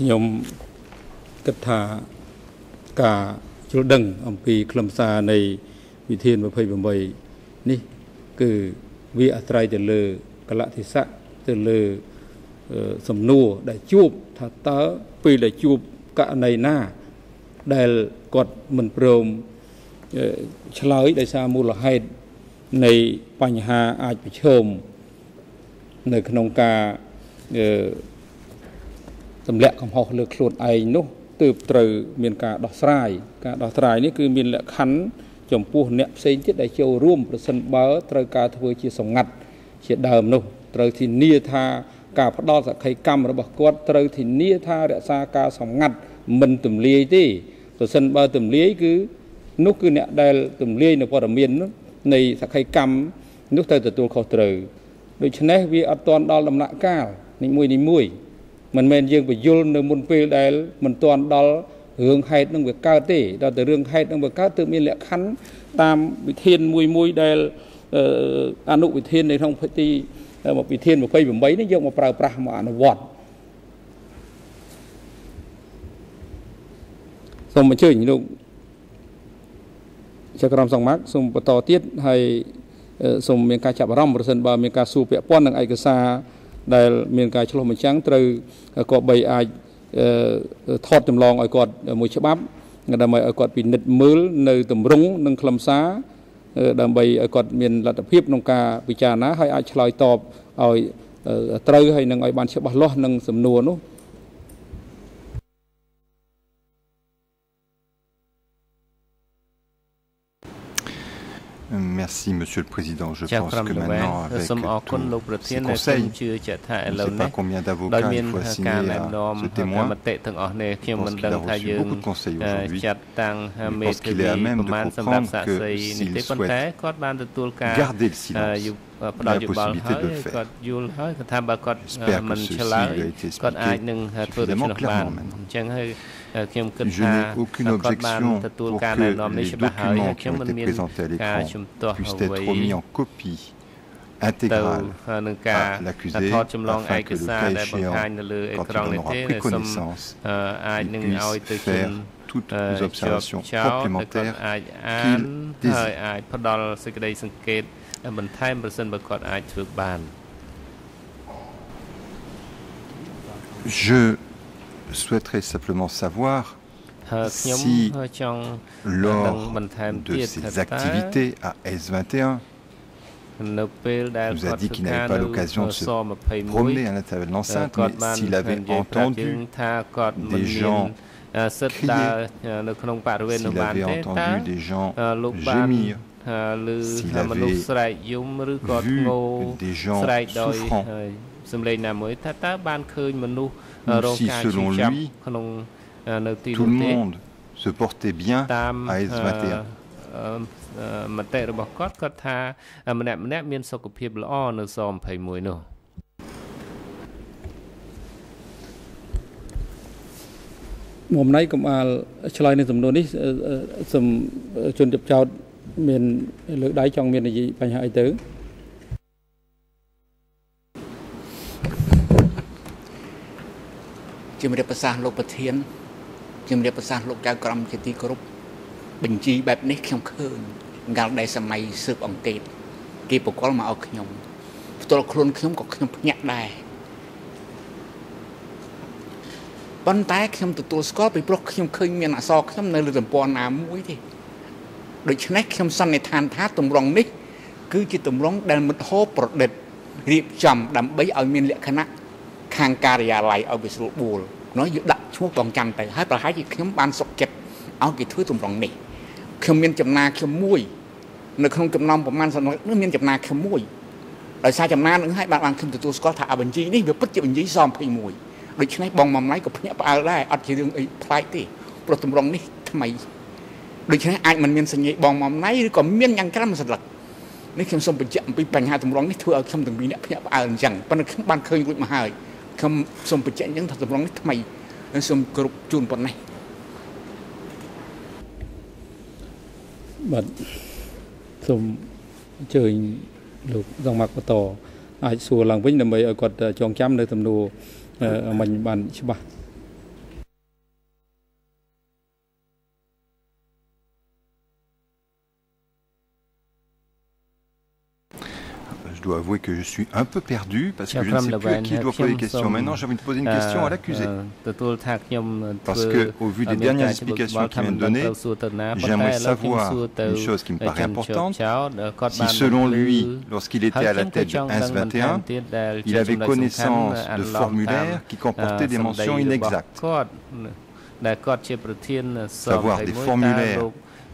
ខ្ញុំគិតថាការយល់ដឹងអំពីខ្លឹមសារនៃវិធាន28នេះគឺវាអាស្រ័យទៅលើកលៈទេសៈទៅលើសំណួរដែលជួបថាតើពេលដែលជួបករណីណា ដែលគាត់មិនព្រមឆ្លើយដោយសារមូលហេតុនៃបញ្ហាអាចប្រឈមនៅក្នុងការ ទម្លាក់កំហុសលើខ្លួនឯងនោះទើបត្រូវមានការដោះស្រាយការដោះស្រាយនេះគឺមានលក្ខខណ្ឌចំពោះអ្នកផ្សេងទៀតដែលចូលរួមប្រសិនបើត្រូវការធ្វើជាសម្ងាត់ជាដើមនោះត្រូវធានាថាការផ្ដល់សក្ខីកម្មរបស់គាត់ត្រូវធានាថារក្សាការសម្ងាត់មិនទម្លាយទេប្រសិនបើទម្លាយគឺនោះគឺអ្នកដែលទម្លាយនៅព័ត៌មាននៃសក្ខីកម្មនោះត្រូវទទួលខុសត្រូវដូច្នេះវាអត់ទាន់ដល់ដំណាក់កាលនីមួយនីមួយ មិនមែនយើងបញ្យលនៅមុនពេលដែលមិនទាន់ដល់រឿងហេតុនឹងវាកើតទេដល់តែរឿងហេតុនឹងវាកើតទើបមានលក្ខខណ្ឌតាមវិធានមួយមួយដែលអនុវិធាននៅក្នុងពិធីវិធាន28នេះយកមកប្រើប្រាស់មកអនុវត្តសូមអញ្ជើញលោកចក្រមសង្មាក់សូមបន្តទៀតហើយសូមមានការចាប់អារម្មណ៍ប្រសិនបើមានការសួរពាក់ព័ន្ធនឹងឯកសារ ដែលមានការឆ្លុះបញ្ចាំងត្រូវក៏បីអាចថតចម្លងឲ្យគាត់មួយច្បាប់ដើម្បីឲ្យគាត់ពិនិត្យមើលនៅតម្រង់និងខ្លឹមសារដើម្បីឲ្យគាត់មានលទ្ធភាពក្នុងការពិចារណាហើយអាចឆ្លើយតបឲ្យត្រូវហើយនឹងឲ្យបានច្បាស់លាស់នឹងសំណួរនោះ Merci, Monsieur le Président. Je pense que maintenant, avec tous ces conseils, je ne sais pas combien d'avocats il faut assigner à ce témoin. Je pense qu'il a reçu beaucoup de conseils aujourd'hui. Je pense qu'il est à même de comprendre que s'il souhaite garder le silence, il a la possibilité de le faire. J'espère que ceci lui a été expliqué suffisamment clairement maintenant. Je n'ai aucune objection pour que les documents qui ont été présentés à l'écran puissent être remis en copie intégrale à l'accusé afin que le cas échéant, quand il en aura pris connaissance, il puisse faire toutes les observations complémentaires qu'il désire. Je souhaiterais simplement savoir si, lors de ses activités à S21, nous a dit qu'il n'avait pas l'occasion de se promener à l'intérieur de l'enceinte, mais s'il avait entendu des gens crier, s'il avait entendu des gens gémir, s'il avait vu des gens souffrants, ស្រែកយំឬក៏ធ្ងោស្រែកដោយសំឡេងណាមួយថាតើបានឃើញមនុស្សរងការឈឺចាប់ក្នុងនៅទីនោះទេ se portait bien à S21 មតិរបស់គាត់គាត់ថាម្នាក់ម្នាក់មានសុខភាពល្អនៅស21នោះមុំណៃកំអាលឆ្លើយនឹងសំណួរនេះសូមជន់ជប់ចោតមានលើកដៃចង់មាននិយាយបញ្ហាអីទៅ ជំរាបប្រសាសន៍លោកប្រធានជំរាបប្រសាសន៍លោកចៅក្រមជាទីគោរពបញ្ជីបែបនេះខ្ញុំឃើញកាលដែលសម័យស៊ើបអង្កេតគេបកលមកឲ្យខ្ញុំផ្ទាល់ខ្លួនខ្ញុំក៏ខ្ញុំភ្ញាក់ដែរប៉ុន្តែខ្ញុំទទួលស្គាល់ពីព្រោះខ្ញុំឃើញមានអក្សរខ្ញុំនៅលើទំព័រណាមួយទេដូច្នេះខ្ញុំសន្និដ្ឋានថាទម្រង់នេះ គឺជាទម្រង់ដែលមិត្តហោប្រឌិតរៀបចំដើម្បីឲ្យមានលក្ខណៈ ខាងការិយាល័យឲ្យវាស្រួលបួលនោះយកដាក់ឈ្មោះកងច័ន្ទទៅហើយប្រហែលជាខ្ញុំបានសុខចិត្តឲ្យគេធ្វើទម្រង់នេះខ្ញុំមានចំណាខ្ញុំមួយនៅក្នុងចំណោមប្រមាណសន្និដ្ឋាននេះមានចំណាខ្ញុំមួយដោយសារចំណានឹងហើយបានបានខ្ញុំទទួលស្គាល់ថាអាបញ្ជីនេះវាពិតជាបញ្ជីស21ដូច្នេះបងបំណៃក៏ភ្ញាក់ផ្អើលដែរអត់ជារឿងអីប្លែកទេព្រោះទម្រង់នេះថ្មីដូច្នេះអាចមិនមានសញ្ញាបងមកណៃឬក៏មានយ៉ាងក្រំសន្លឹកនេះខ្ញុំសូមបញ្ជាក់អំពីបញ្ហាតម្រង់នេះធ្វើឲ្យខ្ញុំទាំងពីរអ្នកភ្ញាក់ផ្អើលអញ្ចឹងប៉ុន្តែខ្ញុំបានឃើញរួចមកហើយ ខ្ញុំសូមបញ្ជាក់អញ្ចឹងថាតម្រង់នេះថ្មីសូមគ្រប់ជូនប៉ុណ្ណេះបាទសូមអញ្ជើញលោកសង្មាក់បន្តអាចសួរឡើងវិញដើម្បីឲ្យគាត់ចងចាំនៅសំណួរមិញបានច្បាស់ dois avouer que je suis un peu perdu parce que je ne sais plus à qui doit poser des questions. Maintenant, j'ai envie de poser une question à l'accusé. Parce que, au vu des dernières explications qu'il vient de donner, j'aimerais savoir une chose qui me paraît importante. Si selon lui, lorsqu'il était à la tête de 1 il avait connaissance de formulaires qui comportaient des mentions inexactes. Savoir des formulaires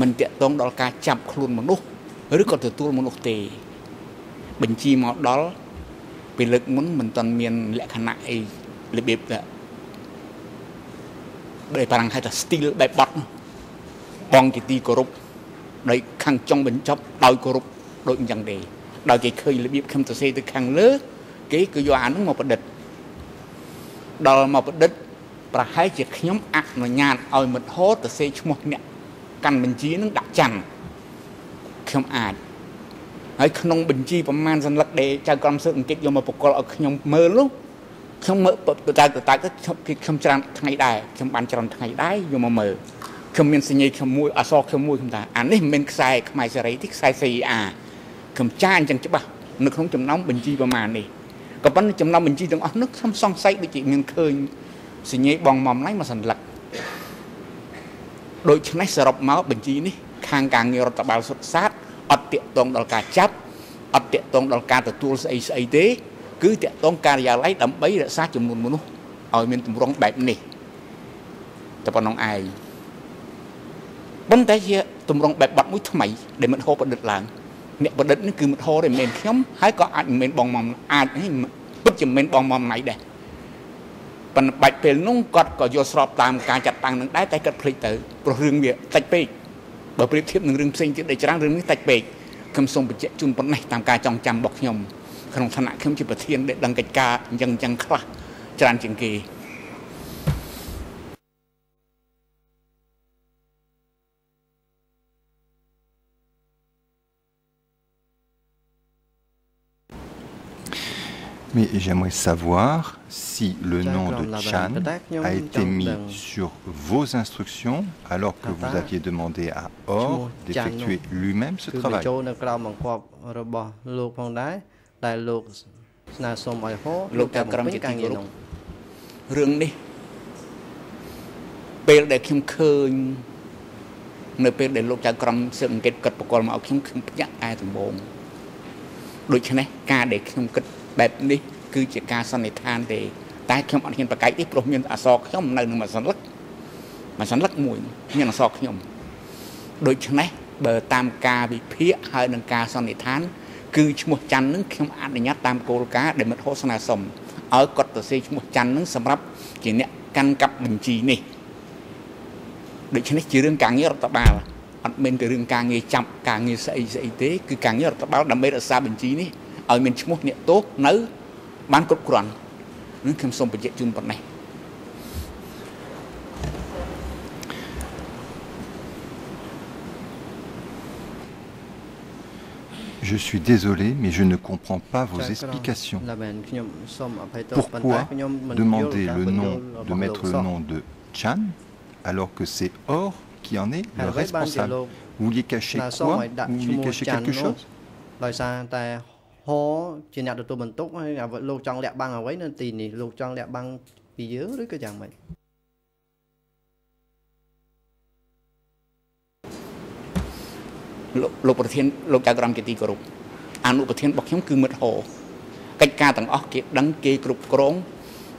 មិនតាក់ទងដល់ការចាប់ខ្លួនមនុស្សឬក៏ទទួលមនុស្សទេ បញ្ជីមកដល់ពីលើកមុនមិនទាន់មានលក្ខណៈអីរបៀបដែលបារាំងហៅថា style បែបបត់បងជាទីគោរពដោយខាងចុងបញ្ចប់ដោយគោរពដូចអញ្ចឹងទេដោយគេឃើញរបៀបខ្ញុំទៅសេទៅខាងលើ គេគឺយកអានឹងមកប្រឌិតដល់មកប្រឌិតប្រហែលជាខ្ញុំអនុញ្ញាតឲ្យមិត្តហោទៅសេឈ្មោះអ្នក កាន់បញ្ជីនឹងដាក់ចាំខ្ញុំអាចហើយក្នុងបញ្ជីប្រមាណសន្លឹកដែលចៅក្រមស៊ើបអង្កេតយកមកប្រកល់ឲ្យខ្ញុំមើលនោះខ្ញុំមើលទៅតែទៅតែខ្ញុំខ្ញុំច្រើនថ្ងៃដែរខ្ញុំបានច្រើនថ្ងៃដែរយកមកមើលខ្ញុំមានសញ្ញាខ្ញុំមួយអសរខ្ញុំមួយខ្ញុំថាអានេះមិនមែនខ្សែខ្មែរសេរីទេខ្សែ CIA ខ្ញុំចាអញ្ចឹងច្បាស់នៅក្នុងចំណោមបញ្ជីប្រមាណនេះក៏ប៉ុន្តែចំណោមបញ្ជីទាំងអស់នោះខ្ញុំសង្ស័យដូចជាមានឃើញសញ្ញាបងមុំណៃមកសន្លឹក ដូច្នេះសរុបមកបញ្ជីនេះខាងការងាររដ្ឋបាលសុទ្ធសាធអត់តាកតងដល់ការចាប់អត់តាកតងដល់ការទទួលស្អីស្អីទេ គឺតាកតងការិយាល័យដើម្បីរក្សាចំនួនមនុស្សឲ្យមានទម្រង់បែបនេះតែប៉ុណ្ណឹងឯងប៉ុន្តែជាទម្រង់បែបបាត់មួយថ្មីដែលមិនហូបប្រឌិតឡើងអ្នកប្រឌិតនេះគឺមិនហូរទេមិនមែនខ្ញុំហើយក៏អាចមិនមែនបងមុំអាចពិតជាមិនមែនបងមុំណៃដែរ ប៉ុន្តែបាច់ពេលនោះគាត់ក៏យល់ស្របតាមការចាត់តាំងនឹងដែរតែគាត់ភ្លេចទៅព្រោះរឿងវាតិចពេកបើប្រៀបធៀបនឹងរឿងផ្សេងទៀតដែលច្រើនរឿងនេះតិចពេកខ្ញុំសូមបញ្ជាក់ជូនប៉ុណ្ណេះតាមការចងចាំរបស់ខ្ញុំក្នុងឋានៈខ្ញុំជាប្រធានដែលដឹងកិច្ចការអញ្ចឹងអញ្ចឹងខ្លះច្រើនជាងគេ Mais j'aimerais savoir si le nom de Chan a été mis sur vos instructions alors que vous aviez demandé à Or d'effectuer lui-même ce travail. រឿងនេះពេលដែលខ្ញុំឃើញនៅពេលដែលលោកចៅក្រមស៊ើបអង្កេតកាត់បកលមកឲ្យខ្ញុំខ្ញុំភ្ញាក់ឯដំបងដូច្នេះការដែលខ្ញុំគិតបែបនេះគឺជាការសន្និដ្ឋានទេតែខ្ញុំអត់ហ៊ានប្រកែកទេព្រោះមានអសរខ្ញុំនៅនឹងមួយសន្លឹកមួយសន្លឹកមួយមានអសរខ្ញុំដូច្នេះបើតាមការវិភាគហើយនឹងការសន្និដ្ឋាន គឺឈ្មោះច័ន្ទនឹងខ្ញុំអនុញ្ញាតតាមគោលការណ៍ដែលមិត្តហោសនាសុំឲ្យគាត់ទៅសេឈ្មោះច័ន្ទនឹងសម្រាប់ជាអ្នកកាន់កាប់បញ្ជីនេះដូច្នេះជារឿងការងាររដ្ឋបាលអត់មែនតែរឿងការងារចាប់ការងារស្អីស្អីទេគឺការងាររដ្ឋបាលដើម្បីរក្សាបញ្ជីនេះ ឲ្យមានឈ្មោះអ្នកទោសនៅបានគ្រប់គ្រាន់នឹងខ្ញុំសូមបញ្ជាក់ជូនប៉ុណ្ណេះ Je suis désolé, mais je ne comprends pas vos explications. Pourquoi demander le nom, de mettre le nom de Chan, alors que c'est Or qui en est le responsable Vous vouliez cacher quoi Vous vouliez cacher quelque chose ហជាអ្នកទទួលបន្ទុកហើយលោកចង់លាក់បាំងអ្វីនៅទីនេះលោកចង់លាក់បាំងពីយើងឬក៏យ៉ាងម៉េចលោកលោកប្រធានលោកចៅក្រមជាទីគោរពអនុប្រធានរបស់ខ្ញុំគឺមិត្តហោកិច្ចការទាំងអស់គេដឹងគេគ្រប់គ្រង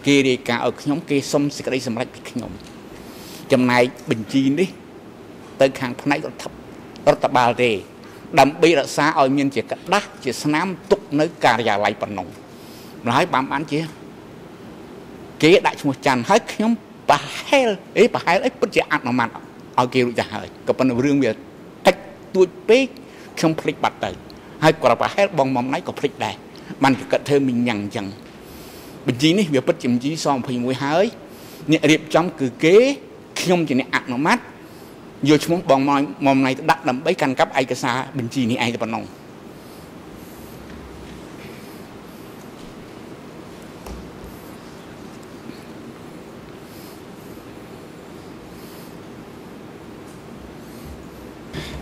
គេរាយការណ៍ឲ្យខ្ញុំគេសុំសេចក្តីសម្រេចពីខ្ញុំចំណែកបញ្ជីនេះ ទៅខាងផ្នែករដ្ឋរដ្ឋបាលទេ ដើម្បីរក្សាឲ្យមានជាក្រដាស់ជាស្នាមទុកនៅការិយាល័យបំណងនោះហើយបានបានជាគេដាក់ឈ្មោះច័ន្ទហើយខ្ញុំប្រហែលអីប្រហែលអីពិតជាអនុម័តឲ្យគេរួចទៅហើយក៏ប៉ុន្តែរឿងវាតិចតួចពេកខ្ញុំភ្លេចបាត់ទៅហើយគាត់ប្រហែលបងមុំណៃក៏ភ្លេចដែរបានគេគិតធ្វើមិញញ៉ាំងអញ្ចឹងបញ្ជីនេះវាពិតជាបញ្ជីស21ហើយអ្នករៀបចំគឺគេខ្ញុំជាអ្នកអនុម័ត យកឈ្មោះបងមកមកណៃទៅដាក់ដើម្បីកាន់កាប់ឯកសារបញ្ជីនេះឯងតែប៉ុណ្ណឹង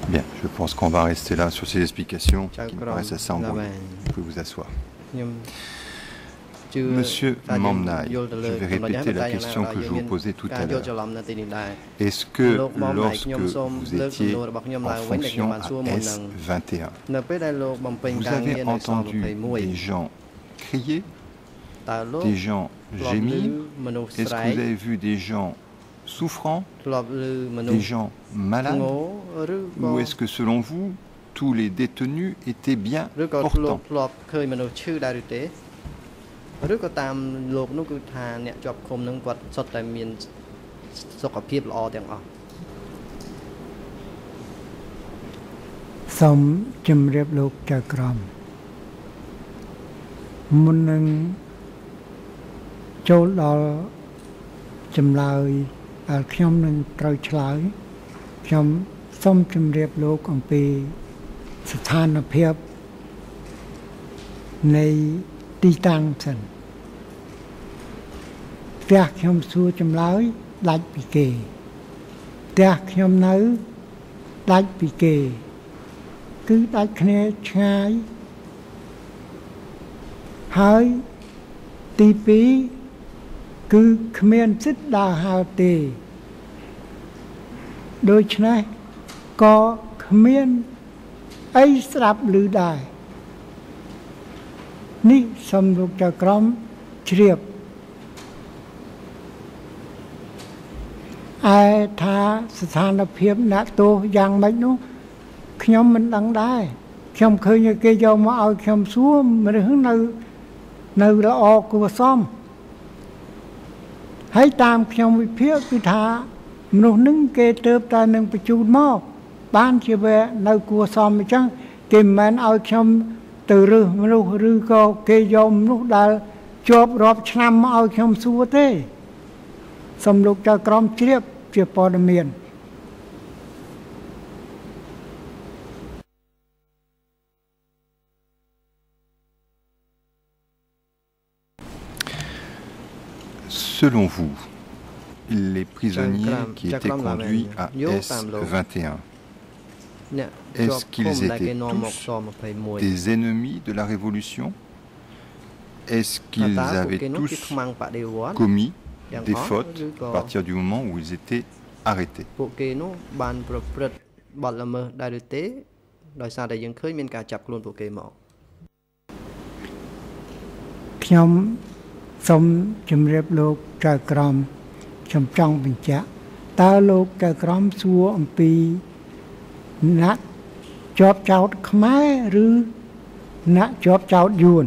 Bien, je pense qu'on va rester là sur ces explications qui me paraissent assez embrouillées. Vous pouvez vous asseoir. Monsieur Mamnaï, je vais répéter la question que je vous posais tout à l'heure. Est-ce que lorsque vous étiez en fonction à S21, vous avez entendu des gens crier des gens gémir? Est-ce que vous avez vu des gens souffrants, des gens malades? Ou est-ce que selon vous, tous les détenus étaient bien portants? ឬក៏តាមលោកនោះគឺថាអ្នកជាប់ឃុំនឹងគាត់សុទ្ធតែមានសុខភាពល្អទាំងអស់សូមជម្រាបលោកចៅក្រមមុននឹងចូលដល់ចម្លើយដែលខ្ញុំនឹងត្រូវឆ្លើយខ្ញុំសូមជម្រាបលោកអំពីស្ថានភាពនៃ ទីតាំងសិនផ្ទះខ្ញុំសួរចម្លើយដាច់ពីគេផ្ទះខ្ញុំនៅដាច់ពីគេ គឺដាច់គ្នាឆ្ងាយហើយទី2គឺគ្មានសិទ្ធដើរហើរទេដូច្នេះក៏គ្មានអីស្ដាប់ឮដែរ នេះសំរុកចក្រមជ្រាបឯថាស្ថានភាពអ្នកទោសយ៉ាងម៉េចនោះខ្ញុំមិនដឹងដែរខ្ញុំឃើញគេយកមកឲ្យខ្ញុំសួរមនុស្សនៅនៅល្អគួរសមហើយតាមខ្ញុំវិភាគគឺថាមនុស្សនឹងគេទៅតែនឹងបញ្ជូនមកបានជាវានៅគួរសមអញ្ចឹងគេមិនមែនឲ្យខ្ញុំ ទៅរើសមនុស្សឬក៏គេយកមនុស្សដែលជាប់រាប់ឆ្នាំមកឲ្យខ្ញុំសួរទេសំលោកចៅក្រមជ្រាបជាព័ត៌មាន Selon vous, les prisonniers qui étaient conduits à S21, est-ce qu'ils étaient tous des ennemis de la Révolution Est-ce qu'ils avaient tous commis des fautes à partir du moment où ils étaient arrêtés សូមជម្រាបលោកចៅក្រមខ្ញុំចង់បញ្ជាក់តើលោកចៅក្រមសួរអំពីអ្នក ជាប់ចោតខ្មែរឬអ្នកជាប់ចោតយួន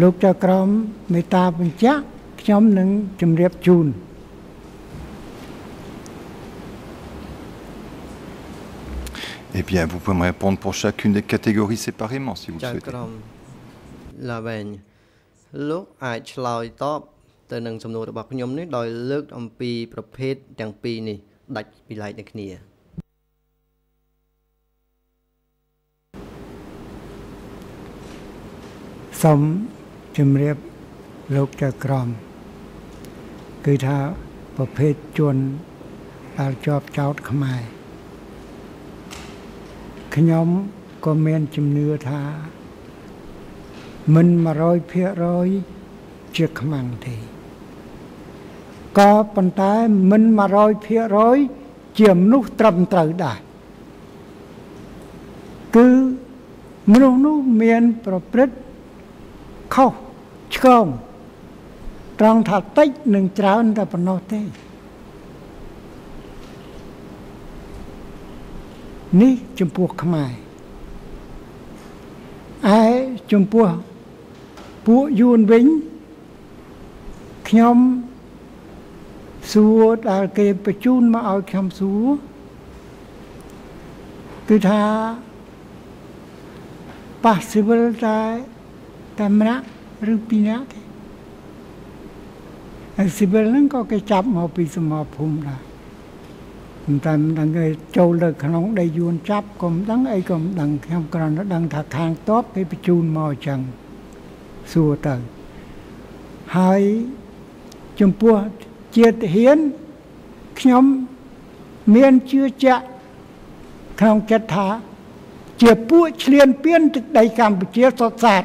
លោកចៅក្រមមេត្តាបញ្ជាក់ខ្ញុំនឹងជម្រាបជូន Eh bien, vous pouvez me répondre pour chacune des catégories séparément, si vous le souhaitez. លោកអាចឆ្លើយតបទៅនឹងសំណួររបស់ខ្ញុំនេះដោយលើកអំពីប្រភេទទាំងពីរនេះដាច់ពីឡែកនឹងគ្នា សូមជម្រាបលោកចៅក្រមគឺថាប្រភេទជនដែលជាប់ចោតខ្មែរខ្ញុំក៏មានជំនឿថាមិន100%ជាខ្មាំងទេក៏ប៉ុន្តែមិន100%ជាមនុស្សត្រឹមត្រូវដែរគឺមនុស្សនោះមានប្រព្រឹត្ត ខុសឆ្គងត្រង់ថាតិចនឹងច្រើនតែប៉ុណ្ណោះទេនេះចំពោះខ្មែរឯចំពោះពួកយួនវិញខ្ញុំសួរដែលគេបញ្ជូនមកឲ្យខ្ញុំសួរគឺថាប៉ះស៊ីវិលតែ តែម្នាក់ឬពីរនាក់ទេហើយស៊ីវិលហ្នឹងក៏គេចាប់មកពីសមរភូមិដែរមិនតែមិនដឹងគេចូលទៅក្នុងដីយួនចាប់ក៏មិនដឹងអីក៏មិនដឹងខ្ញុំគ្រាន់តែដឹងថាខាងតបគេបញ្ជូនមកអញ្ចឹងសួរទៅហើយចំពោះជាតិហ៊ានខ្ញុំមានជឿជាក់ក្នុងចិត្តថា ជាពួកឆ្លៀនពៀនទឹកដីកម្ពុជាសុទ្ធសាធ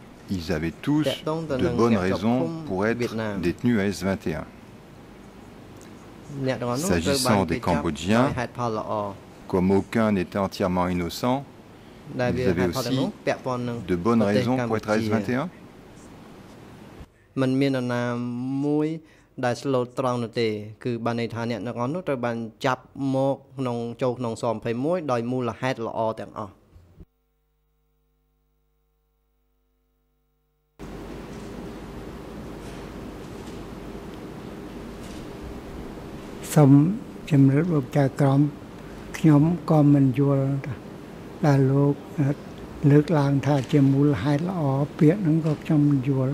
ils avaient tous de bonnes raisons pour être détenus à S-21. S'agissant des Cambodgiens, comme aucun n'était entièrement innocent, vous avez aussi de bonnes raisons pour être à S-21 សូមជំរាបលោកចៅក្រមខ្ញុំក៏មិនយល់ដែលលោកលើកឡើងថាជាមូលហេតុល្អពាក្យហ្នឹងក៏ខ្ញុំមិនយល់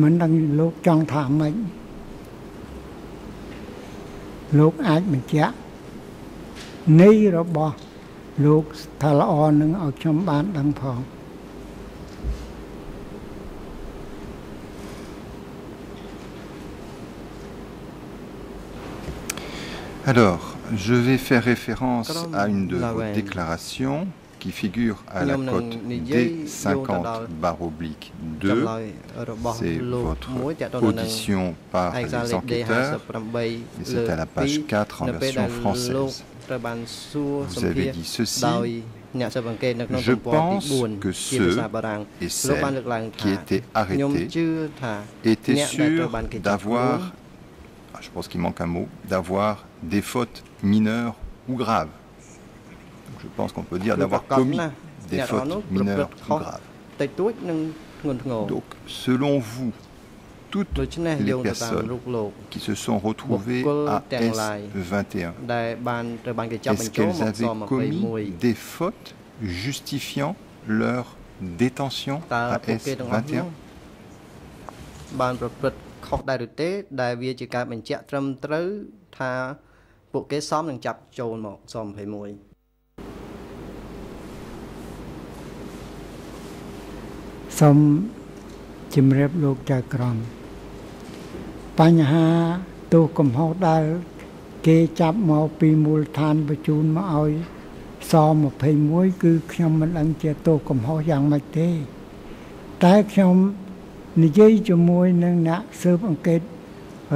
មិនដឹងលោកចង់ថាម៉េចលោកអាចបញ្ជាក់នៃរបស់លោកថាល្អនឹងឲ្យខ្ញុំបានដឹងផង Alors, je vais faire référence à une de vos déclarations qui figure à la cote D50 barre oblique 2. C'est votre audition par les enquêteurs. et c'est à la page 4 en version française. Vous avez dit ceci. Je pense que ceux et celles qui étaient arrêtés étaient sûrs d'avoir, je pense qu'il manque un mot, d'avoir des fautes mineures ou graves. Je pense qu'on peut dire d'avoir commis des fautes mineures ou graves. Donc, selon vous, toutes les personnes qui se sont retrouvées à S21, est-ce qu'elles avaient commis des fautes justifiant leur détention à S21 ខុសដែរឬទេ ដែលវាជាការបញ្ជាក់ត្រឹមត្រូវថាពួកគេសមនឹងចាប់ចូលមកសម21សូមជំរាបលោកចៅក្រមបញ្ហាទោសកំហុសដែលគេចាប់មកពីមូលដ្ឋានបញ្ជូនមកឲ្យស21គឺខ្ញុំមិនដឹងជាទោសកំហុសយ៉ាងម៉េចទេ តែខ្ញុំ និយាយជាមួយនឹងអ្នកស៊ើបអង្កេត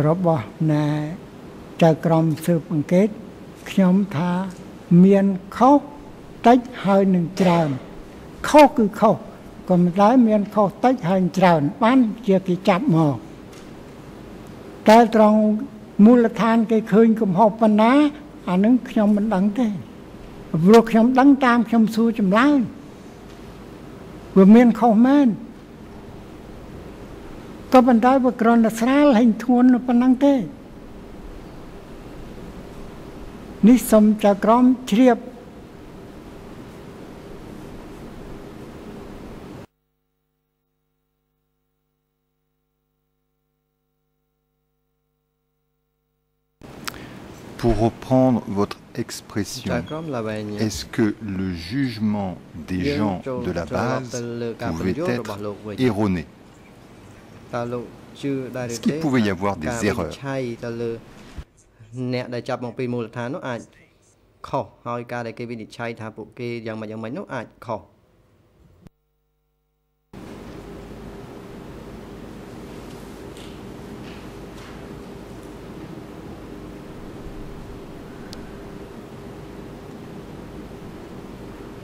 របស់ណែចៅក្រមស៊ើបអង្កេតខ្ញុំថាមានខុសតិចហើយនឹងច្រើនខុសគឺខុសក៏មិនដែលមានខុសតិចហើយច្រើនបានជាគេចាប់មកតែត្រង់មូលដ្ឋានគេឃើញកំហុសប៉ុណ្ណាអានឹងខ្ញុំមិនដឹងទេព្រោះខ្ញុំដឹងតាមខ្ញុំសួរចម្លើយវាមានខុសមែន ក៏ប៉ុន្តែវាគ្រាន់តែស្រាលហែងធួនប៉ុណ្ណឹងទេនេះសុំចៅក្រមជ្រាប Pour reprendre votre expression, est-ce que le jugement des gens de la base pouvait être erroné Est-ce qu'il pouvait y avoir des erreurs អ្នកដែលចាប់មកពីមូលដ្ឋាននោះអាចខុសហើយការដែលគេវិនិច្ឆ័យថាពួកគេយ៉ាងម៉េចយ៉ាងម៉េចនោះអាចខុស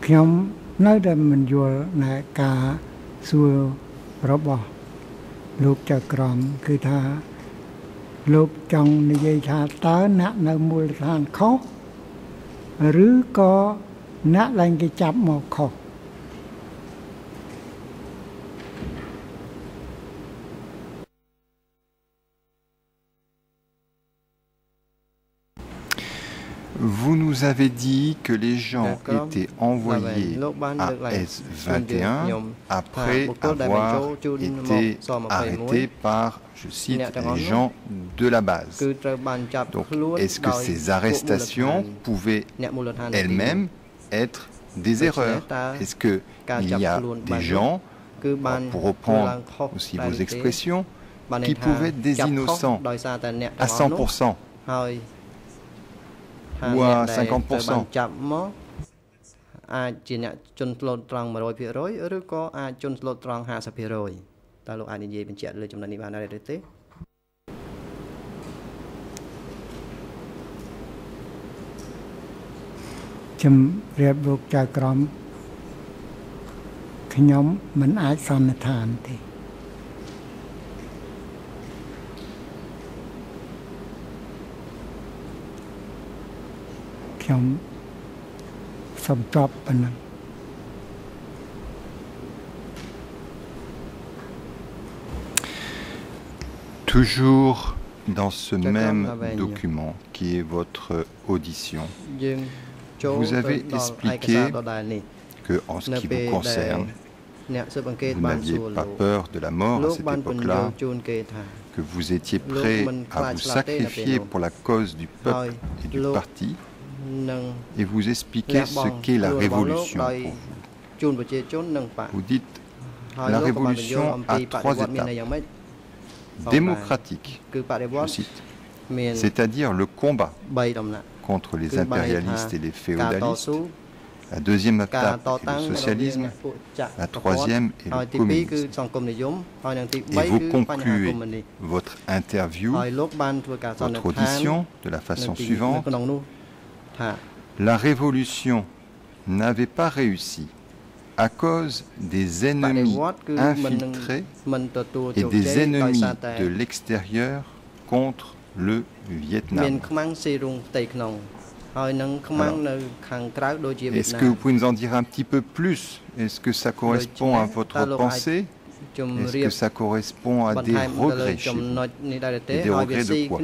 ខ្ញុំនៅតែមិនយល់ណែការសួររបស់ លោកចៅក្រមគឺថា លោកចង់និយាយថាតើអ្នកនៅមូលដ្ឋានខុសឬក៏អ្នកឡើងគេចាប់មកខុស Vous avez dit que les gens étaient envoyés à S21 après avoir été arrêtés par, je cite, les gens de la base. Donc, est-ce que ces arrestations pouvaient elles-mêmes être des erreurs Est-ce qu'il y a des gens pour reprendre aussi vos expressions, qui pouvaient être des innocents à 100% ou à 50%. អាចជាអ្នកជន់ស្លូតត្រង់100%ឬក៏អាចជន់ស្លូតត្រង់50%តើលោកអាចនិយាយបញ្ជាក់លើចំណុចនេះបានដែរឬទេជំរាបលោកចៅក្រមខ្ញុំមិនអាចសន្និដ្ឋានទេ ខ្ញុំសូមចប់ប៉ុណ្ណឹង Toujours dans ce même document qui est votre audition, vous avez expliqué que en ce qui vous concerne, vous n'aviez pas peur de la mort à cette époque-là, que vous étiez prêt à vous sacrifier pour la cause du peuple et du parti, et vous expliquez ce qu'est la révolution pour vous. Vous dites, la révolution a trois étapes. Démocratique, je cite, c'est-à-dire le combat contre les impérialistes et les féodalistes. La deuxième étape est le socialisme, la troisième est le communisme. Et vous concluez votre interview, votre audition de la façon suivante. La révolution n'avait pas réussi à cause des ennemis infiltrés et des ennemis de l'extérieur contre le Vietnam. Est-ce que vous pouvez nous en dire un petit peu plus? Est-ce que ça correspond à votre pensée? Est-ce que ça correspond à des regrets chez vous? Et des regrets de quoi?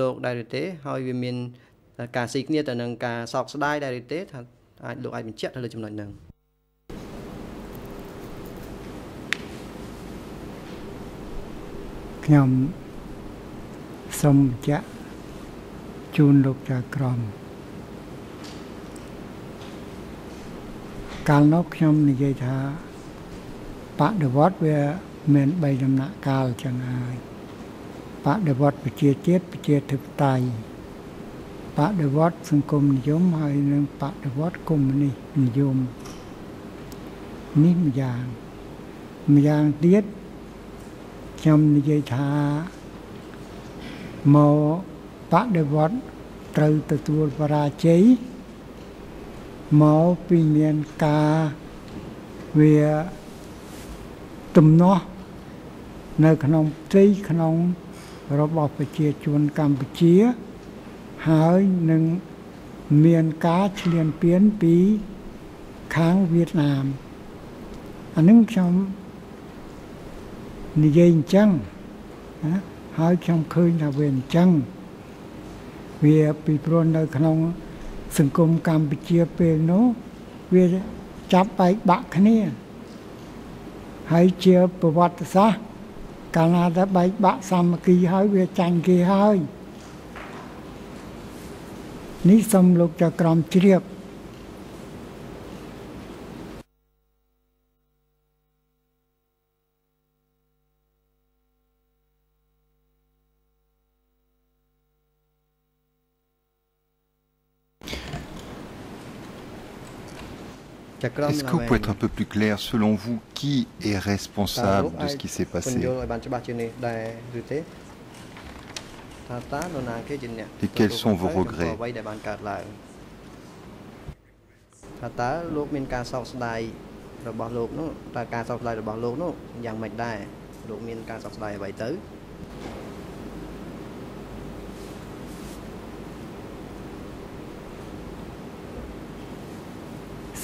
លោកដែរឬទេ ហើយវាមានការស៊ីគ្នាទៅនឹងការសោកស្ដាយដែរឬទេថាអាចលោកអាចបញ្ជាក់ទៅលើចំណុចហ្នឹងខ្ញុំសូមចាក់ជូនលោកចាក្រមកាលនោះខ្ញុំនិយាយថាបដិវត្តវាមាន3ដំណាក់កាលចឹងហើយ បដិវត្តប្រជាជាតិប្រជាធិបតេយ្យបដិវត្តសង្គមនិយមហើយនិងបដិវត្តកុម្មុយនីសនិយមនេះម្យ៉ាងម្យ៉ាងទៀតខ្ញុំនិយាយថាមកបដិវត្តត្រូវទទួលបរាជ័យមកពីមានការវាទំនាស់នៅក្នុងផ្ទៃក្នុង របស់ប្រជាជនកម្ពុជា ហើយនឹងមានការឈ្លានពានពីខាងវៀតណាមអានឹងខ្ញុំនិយាយអញ្ចឹងណាហើយខ្ញុំឃើញថាវាអញ្ចឹងវាពីព្រោះនៅក្នុង សង្គមកម្ពុជាពេលនោះវាចាប់បែកបាក់គ្នាហើយជាប្រវត្តិសាស្ត្រ កាលណាតែបែកបាក់សាមគ្គីហើយវាចាញ់គេហើយនេះសូមលោកចក្រមជ្រាប Est-ce que vous pouvez être un peu plus clair, selon vous, qui est responsable de ce qui s'est passé? Et quels sont vos regrets?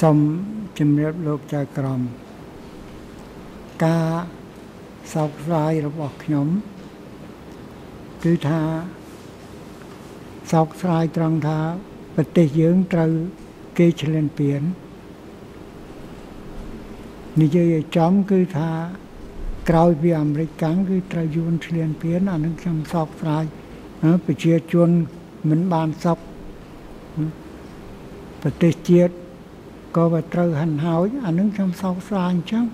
រ បស់លោកនោះតើការសោកស្ដាយរបស់លោកនោះយ៉ាងម៉េចដែរលោកមានការសោកស្ដាយអ្វីទៅសូមជំរាបលោកចៅក្រមការសោកស្ដាយរបស់ខ្ញុំគឺថាសោកស្ដាយត្រង់ថាប្រទេសយើងត្រូវគេឆ្លៀនពៀននិយាយឲ្យចំគឺថាក្រោយពីអាមេរិកកាំងគឺត្រូវយួនឆ្លៀនពៀនអានឹងខ្ញុំសោកស្ដាយប្រជាជនមិនបានសុខប្រទេសជាតិ ក៏វាត្រូវហាន់ហោចអានឹងខ្ញុំសោកស្ដាយអញ្ចឹង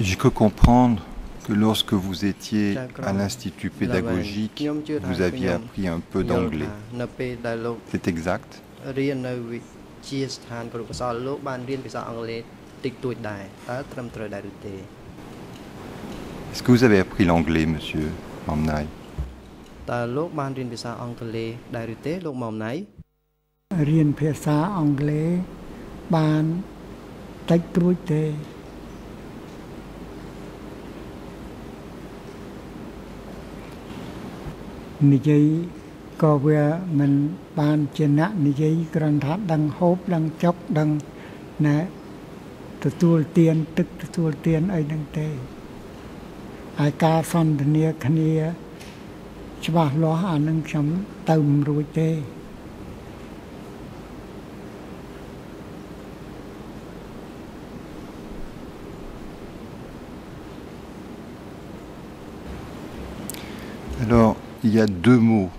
Je peux comprendre que lorsque vous étiez à l'Institut pédagogique, vous aviez appris un peu d'anglais. C'est exact Est-ce que vous avez appris l'anglais, monsieur Mamnai តើលោកបានរៀនភាសាអង់គ្លេសដែរឬទេលោកមុំណៃរៀនភាសាអង់គ្លេសបានតិចតួចទេ និយាយ ក៏វាមិនបានជាអ្នកនិយាយគ្រាន់ថាដឹងហូបដឹងចុកដឹងណែទទួលទានទឹកទទួលទានអីហ្នឹងទេហើយការសន្ទនាគ្នាច្បាស់លាស់អានឹងខ្ញុំទៅមិនរួចទេ Alors, il y a deux mots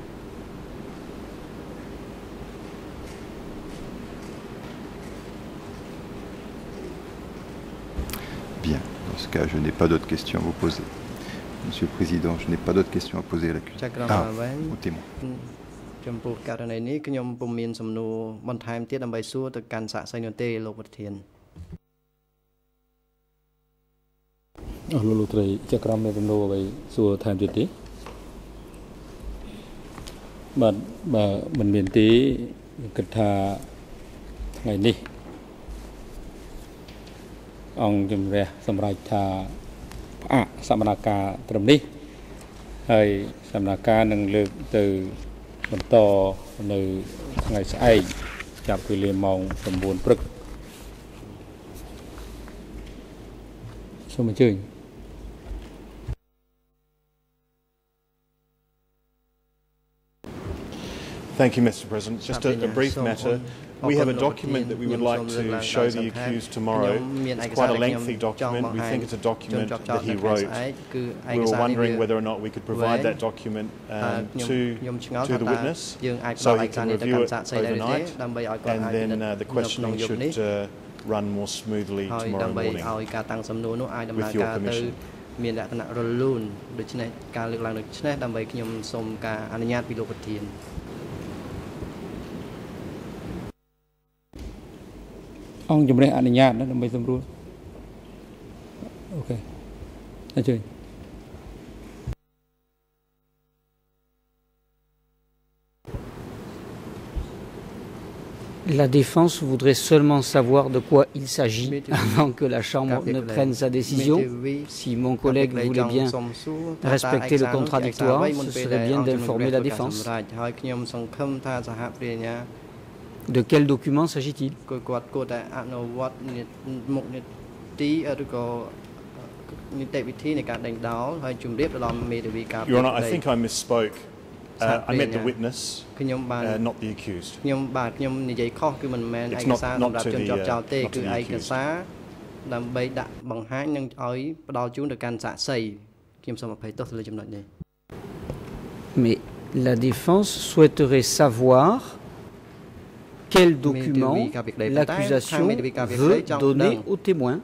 ce cas, je n'ai pas d'autres questions à vous poser. Monsieur le Président, je n'ai pas d'autres questions à poser à l'accusé. Ah, au témoin. ចំពោះករណីនេះខ្ញុំពុំមានសំណួរបន្ថែមទៀតដើម្បីសួរទៅកាន់សាកសីនោះទេលោកប្រធានអស់លោកលោកត្រីចក្រមមានសំណួរអ្វីសួរថែមទៀតទេបាទបើមិនមានទេគិតថាថ្ងៃនេះ អង្គជំរះសម្រាប់ថាផ្អាកសមនការត្រឹមនេះហើយសមនការនឹងលើកទៅបន្តនៅថ្ងៃស្អែកចាប់វេលាម៉ោង9ព្រឹកសូមអញ្ជើញ Thank you, Mr. President. Just a, a brief matter. We have a document that we would like to show the accused tomorrow. It's quite a lengthy document. We think it's a document that he wrote. We were wondering whether or not we could provide that document um, to, to the witness so he can review it overnight and then uh, the questioning should uh, run more smoothly tomorrow morning with your permission. មានលក្ខណៈរលូនដូច្នេះការលើកឡើងដូច្នេះដើម្បីខ្ញុំសូមការអនុញ្ញាតពីលោកប្រធាន អង្គជំរះអនុញ្ញាតដើម្បីសម្រួលអូខេអញ្ជើញ La défense voudrait seulement savoir de quoi il s'agit avant que la Chambre ne prenne sa décision. Si mon collègue voulait bien respecter le contradictoire, ce serait bien d'informer la défense. De quel document s'agit-il Your Honor, I think I misspoke. Uh, I meant the witness, uh, not the accused. ខ្ញុំបាទខ្ញុំនិយាយខុសគឺមិនមែនឯកសារសម្រាប់ជនជាប់ចោលទេគឺឯកសារដើម្បីដាក់បង្ហាញនិងឲ្យផ្ដល់ជូនទៅកាន់សាក្សីខ្ញុំសូមអភ័យទោសទៅលើចំណុចនេះ Mais la défense souhaiterait savoir quel document l'accusation veut donner aux témoins.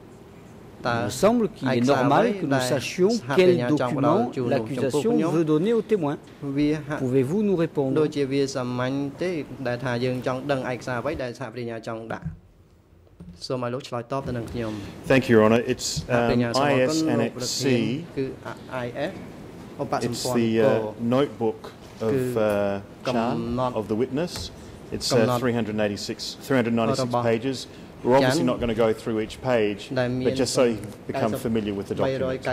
Il me semble qu'il est normal que nous sachions quel document l'accusation veut donner aux témoins. Pouvez-vous nous répondre Thank you, Your Honor. It's um, IS Annex C. It's the uh, notebook of uh, Chan, of the witness. It's uh, 386, 396 pages. We're obviously not going to go through each page, but just so you become familiar with the document.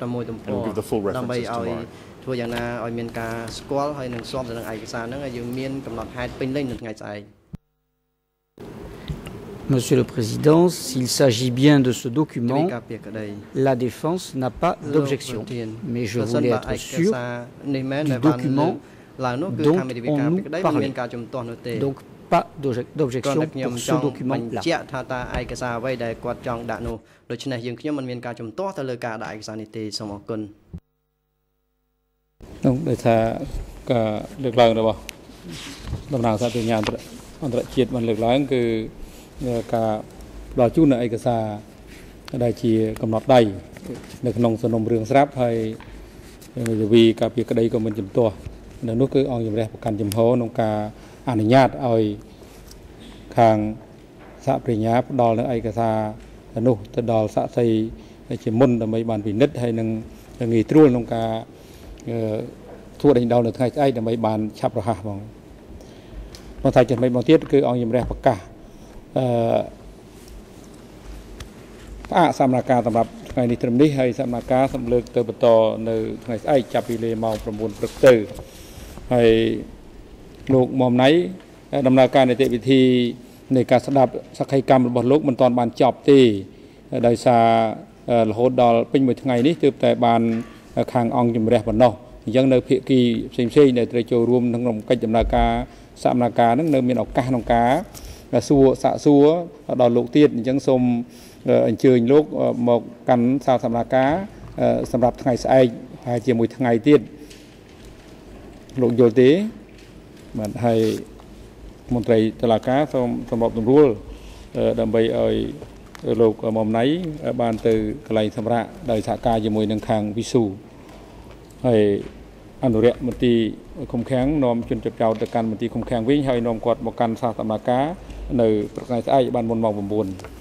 And we'll give the full references tomorrow. ធ្វើយ៉ាងណាឲ្យមានការស្គាល់ហើយនឹងស្របទៅនឹងឯកសារហ្នឹងហើយយើងមានកំណត់ហេតុពេញលេញនៅថ្ងៃស្អែក Monsieur le Président, s'il s'agit bien de ce document, la défense n'a pas d'objection. Mais je voulais être sûr du document dont on nous parlait. Donc, pas d'objection pour ce document-là. Donc, ដោយថាការលើកឡើងរបស់តំណាងសាធារណអន្តរជាតិបានលើកឡើងគឺការផ្ដល់ជូននៅឯកសារដែលជាកំណត់ដៃនៅក្នុងសំណុំរឿងស្រាប់ហើយវិវីការពីក្តីក៏មិនជំទាស់ នៅនោះគឺអង្គជំរះប្រកាន់ចំហក្នុងការអនុញ្ញាតឲ្យខាងសហប្រញ្ញាផ្ដល់នៅឯកសារនោះទៅដល់សាក់សីជាមុនដើម្បីបានពិនិត្យហើយនឹងងាយត្រួលក្នុងការធ្វើដេញដោលនៅថ្ងៃស្អែកដើម្បីបានឆាប់រហ័សបងបងថាចំណុចបងទៀតគឺអង្គជំរះប្រកាសអឺផ្អាកសម្រាប់ការសម្រាប់ថ្ងៃនេះត្រឹមនេះហើយសម្រាប់ការសម្លើកទៅបន្តនៅថ្ងៃស្អែកចាប់ពីលេម៉ោង9ព្រឹកទៅ ហើយលោកមុំណៃដំណើរការនីតិវិធីនៃការស្ដាប់សក្ខីកម្មរបស់លោកមិនទាន់បានចប់ទេដោយសាររហូតដល់ពេញមួយថ្ងៃនេះទើបតែបានខាងអង្គជំរះប៉ុណ្ណោះអញ្ចឹងនៅភាគីផ្សេងផ្សេងដែលត្រូវចូលរួមក្នុងកិច្ចដំណើរការសមនការនឹងនៅមានឱកាសក្នុងការសួរសាកសួរដល់លោកទៀតអញ្ចឹងសូមអញ្ជើញលោកមកកាន់សាលសម្រាប់ការសម្រាប់ថ្ងៃស្អែកហើយជាមួយថ្ងៃទៀត លោកយល់ទេបាទហើយមន្ត្រីតុលាការសូមសម្របសម្រួលដើម្បីឲ្យលោកមុំណៃបានទៅកន្លែងសម្រាប់ដោយសហការជាមួយនឹងខាងវិសុហើយអនុរិយមន្ទីរឃុំឃាំងនាំជនជាប់ចោតទៅកាន់មន្ទីរឃុំឃាំងវិញហើយនាំគាត់មកកាន់សាសនាការនៅប្រកថ្ងៃស្អែកបានមុនម៉ោង9